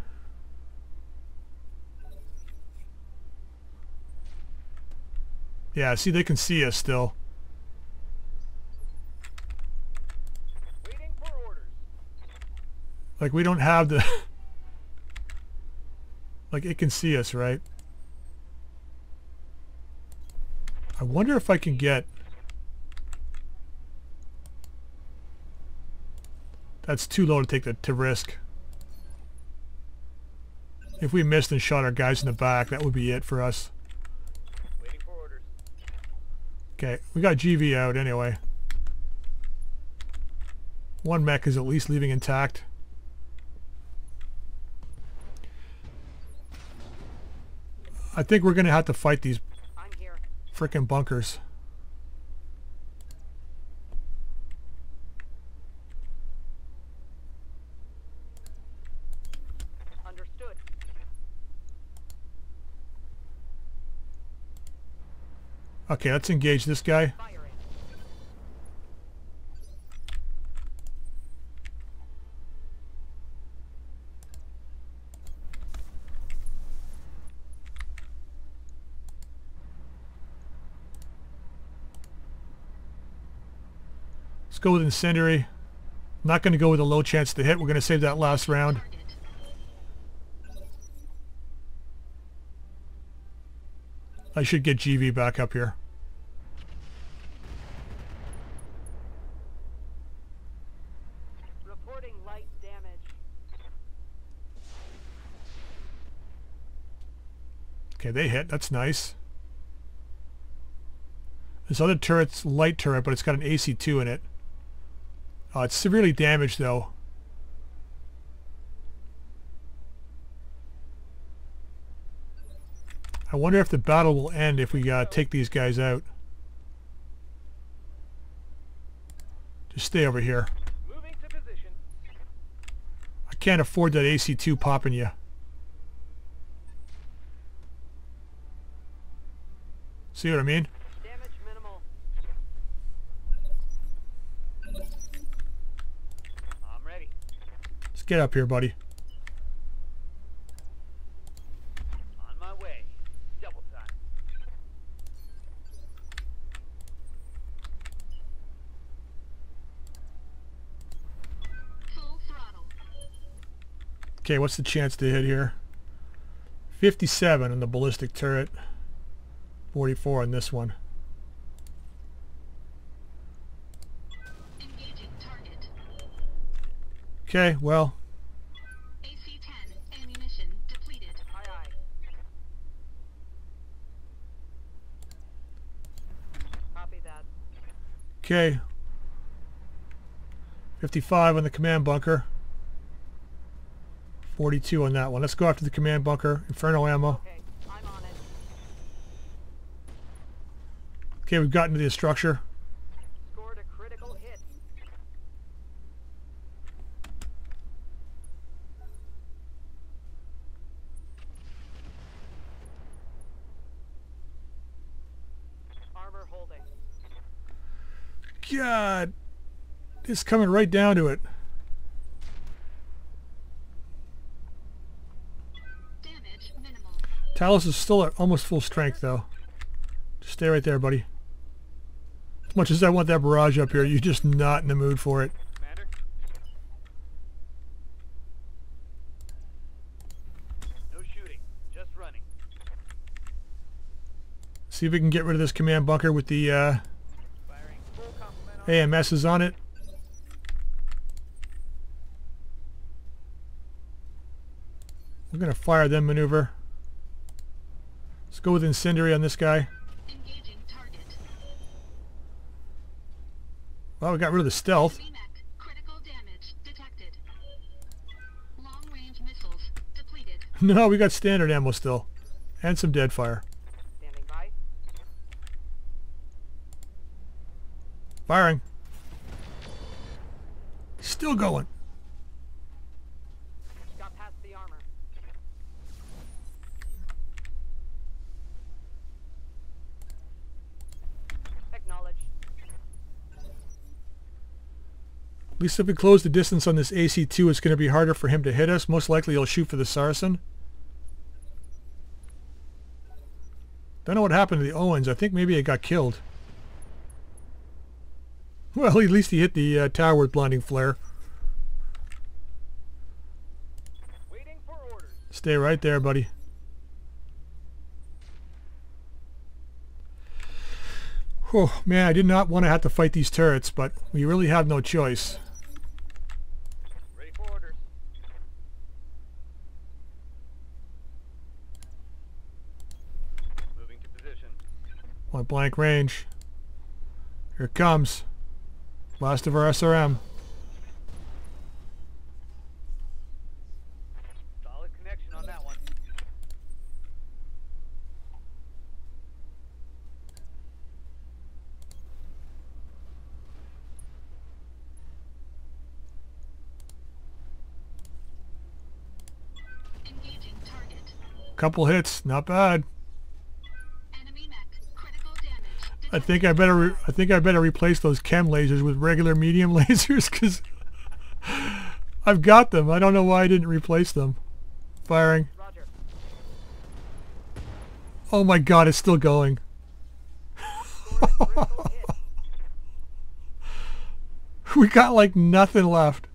Yeah, see, they can see us still. Like we don't have the like it can see us, right? I wonder if I can get That's too low to take the to risk. If we missed and shot our guys in the back, that would be it for us. For. Okay, we got GV out anyway. One mech is at least leaving intact. I think we're going to have to fight these Frickin' bunkers. Understood. Okay, let's engage this guy. Firing. Let's go with incendiary. Not going to go with a low chance to hit. We're going to save that last round. I should get GV back up here. Reporting light damage. Okay, they hit. That's nice. This other turret's light turret, but it's got an AC2 in it. Uh, it's severely damaged, though. I wonder if the battle will end if we uh, take these guys out. Just stay over here. Moving to position. I can't afford that AC2 popping you. See what I mean? Damage minimal. I'm ready. Let's get up here, buddy. On my way. Double time. Full throttle. Okay, what's the chance to hit here? 57 on the ballistic turret. 44 on this one. Engaging target. Okay, well, AC-10. Ammunition depleted. Aye aye. Copy that. okay. 55 on the command bunker. 42 on that one. Let's go after the command bunker. Inferno ammo. Okay, I'm on it. Okay, we've gotten to the structure. Scored a critical hit. Armor holding. God, it's coming right down to it. Damage minimal. Talos is still at almost full strength, though. Just stay right there, buddy. As much as I want that barrage up here, you're just not in the mood for it. No shooting. Just running. See if we can get rid of this command bunker with the uh, Firing full complement on AMSs on it. We're going to fire them maneuver. Let's go with incendiary on this guy. Well, we got rid of the stealth. Enemy mech. Critical damage detected. Long range missiles depleted. No, we got standard ammo still. And some dead fire. Standing by. Firing. Still going. Got past the armor. Acknowledged. At least if we close the distance on this AC-2, it's going to be harder for him to hit us. Most likely he'll shoot for the Saracen. Don't know what happened to the Owens. I think maybe it got killed. Well, at least he hit the uh, tower with blinding flare. Waiting for orders. Stay right there, buddy. Oh, man, I did not want to have to fight these turrets, but we really have no choice. Ready for orders. Moving to position. Point blank range. Here it comes. Last of our SRM. Solid connection on that one. Engaging target. Couple hits, not bad. I think I better. I think I better replace those chem lasers with regular medium lasers because I've got them. I don't know why I didn't replace them. Firing. Oh my God! It's still going. We got like nothing left.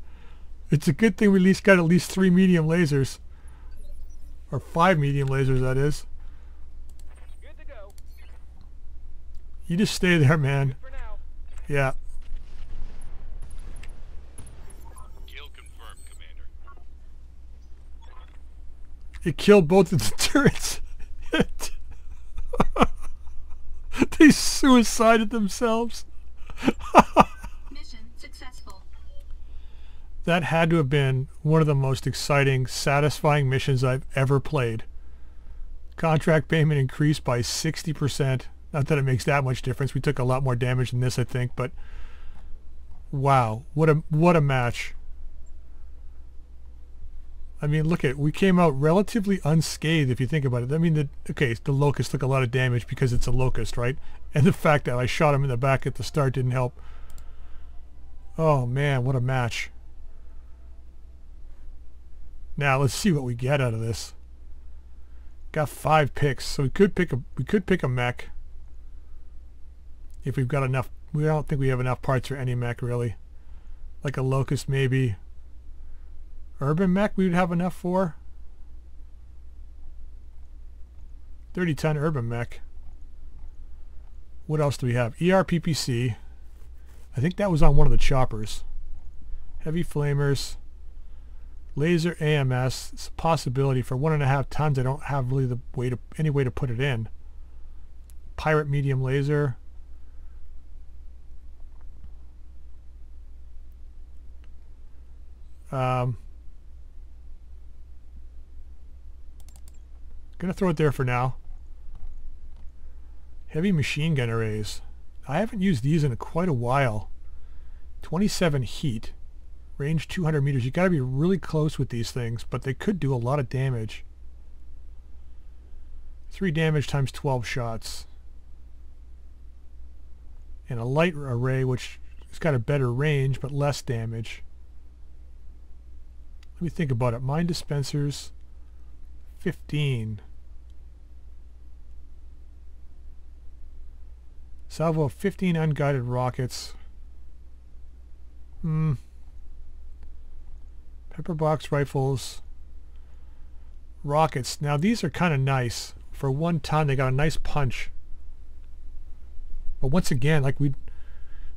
It's a good thing we at least got at least three medium lasers. Or five medium lasers, that is. Good to go. You just stay there, man. Yeah. Kill confirmed, Commander. It killed both of the turrets. they suicided themselves. Mission successful. That had to have been one of the most exciting, satisfying missions I've ever played. Contract payment increased by 60%. Not that it makes that much difference. We took a lot more damage than this, I think, but wow, what a what a match. I mean, look at we came out relatively unscathed if you think about it. I mean, the okay, the locust took a lot of damage because it's a locust, right? And the fact that I shot him in the back at the start didn't help. Oh man, what a match. Now let's see what we get out of this. Got five picks, so we could pick a we could pick a mech. If we've got enough, we don't think we have enough parts for any mech really. Like a locust maybe. UrbanMech we would have enough for. 30 ton UrbanMech. What else do we have? ERPPC. I think that was on one of the choppers. Heavy flamers. Laser AMS. It's a possibility for one and a half tons. I don't have really the way to any way to put it in. Pirate medium laser. Um, gonna throw it there for now. Heavy machine gun arrays. I haven't used these in quite a while. 27 heat. Range 200 meters. You got to be really close with these things, but they could do a lot of damage. 3 damage times 12 shots. And a light array, which has got a better range, but less damage. Let me think about it. Mine dispensers, 15. Salvo of 15 unguided rockets. Hmm. Pepper box rifles. Rockets. Now these are kind of nice. For one ton, they got a nice punch. But once again, like we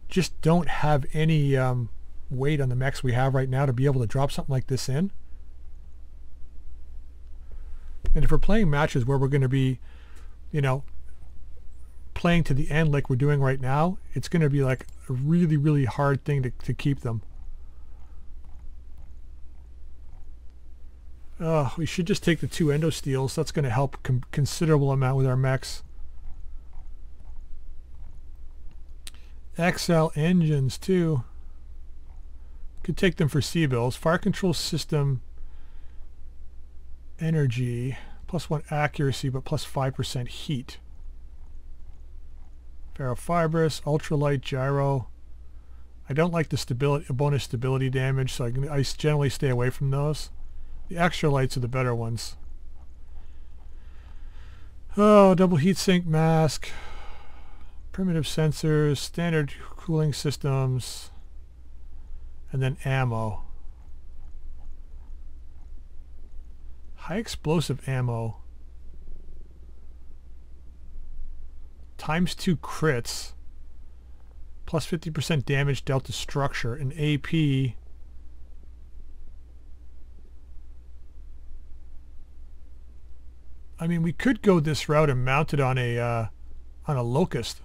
just don't have any um, weight on the mechs we have right now to be able to drop something like this in. And if we're playing matches where we're going to be, you know, playing to the end like we're doing right now, it's going to be like a really, really hard thing to, to keep them. Oh, we should just take the two endo steels. That's going to help considerable amount with our mechs. XL engines too. Could take them for C-bills. Fire control system energy. Plus one accuracy, but plus 5% heat. Ferrofibrous, ultralight gyro. I don't like the stability, bonus stability damage, so I, can, I generally stay away from those. The extra lights are the better ones. Oh, double heatsink mask. Primitive sensors, standard cooling systems, and then ammo. High explosive ammo. Times 2 crits. Plus 50% damage dealt to structure. And AP. I mean, we could go this route and mount it on a uh, on a locust.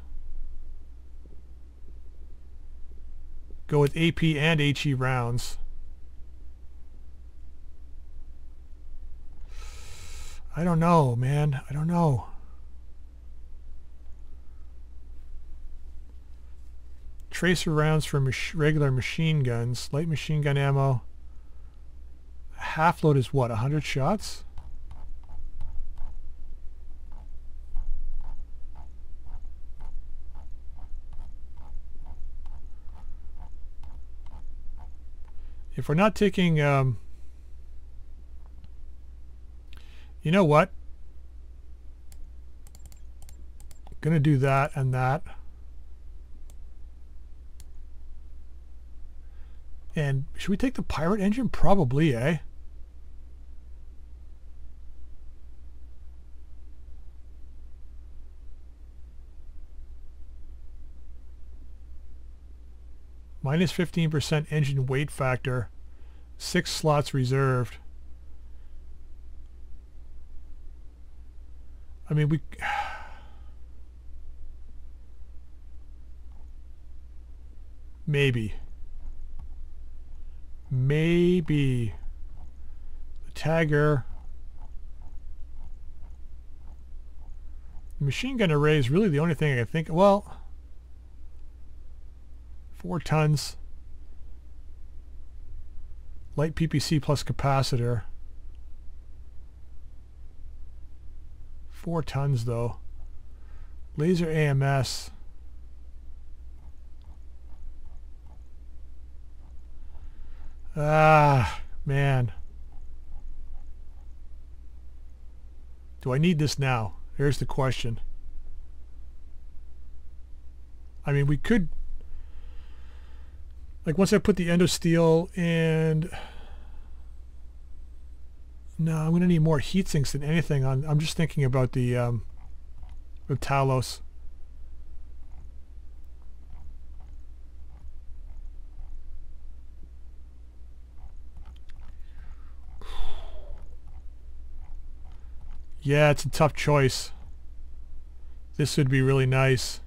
Go with AP and HE rounds. I don't know, man. I don't know. Tracer rounds for mach regular machine guns. Light machine gun ammo. Half load is what? 100 shots? If we're not taking, um, you know what? Gonna do that and that. And should we take the pirate engine? Probably, eh? Minus 15% engine weight factor. Six slots reserved. I mean, we... Maybe. Maybe. The tagger. The machine gun array is really the only thing I can think... Well... Four tons. Light PPC plus capacitor. Four tons though. Laser AMS. Ah, man. Do I need this now? Here's the question. I mean, we could... Like, once I put the Endosteel and... No, I'm going to need more heat sinks than anything. On, I'm just thinking about the, um, the Talos. Yeah, it's a tough choice. This would be really nice.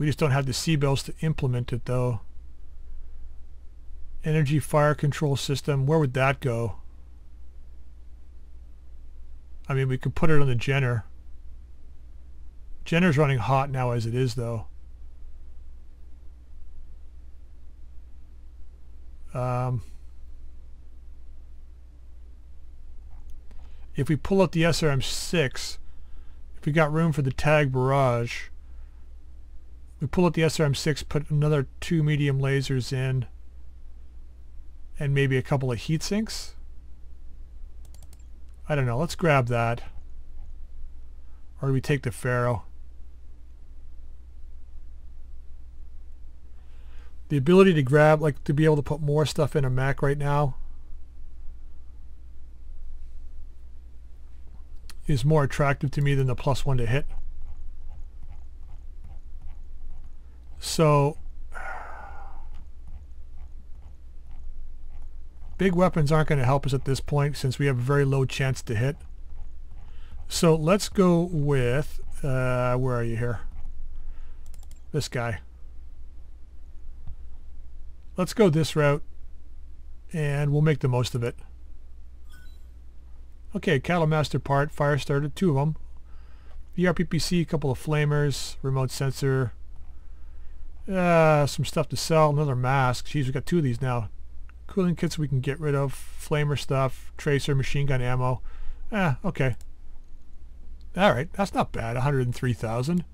We just don't have the C-bills to implement it though. Energy fire control system, where would that go? I mean, we could put it on the Jenner. Jenner's running hot now as it is though. Um, if we pull out the SRM6, if we got room for the tag barrage, we pull out the SRM6, put another two medium lasers in, and maybe a couple of heat sinks. I don't know. Let's grab that. Or we take the Ferro? The ability to grab, like to be able to put more stuff in a Mac right now is more attractive to me than the plus one to hit. So big weapons aren't going to help us at this point since we have a very low chance to hit. So let's go with, uh, where are you here? This guy. Let's go this route and we'll make the most of it. Okay, Cattle Master part, Firestarter, two of them. VRPPC, a couple of flamers, remote sensor, uh, some stuff to sell, another mask. Geez, we got two of these now. Cooling kits we can get rid of, flamer stuff, tracer, machine gun ammo. Ah, okay. Alright, that's not bad, 103,000.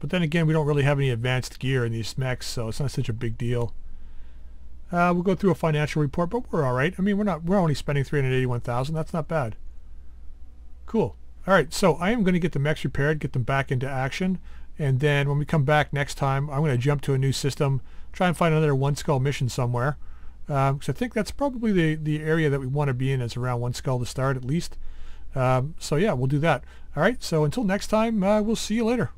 But then again, we don't really have any advanced gear in these mechs, so it's not such a big deal. Uh, we'll go through a financial report, but we're all right. I mean, we're not we're only spending 381,000. That's not bad. Cool. All right, so I am going to get the mechs repaired, get them back into action, and then when we come back next time, I'm going to jump to a new system, try and find another one skull mission somewhere. Um, I think that's probably the, the area that we want to be in is around one skull to start at least. Um, so yeah, we'll do that. All right, so until next time, uh, we'll see you later.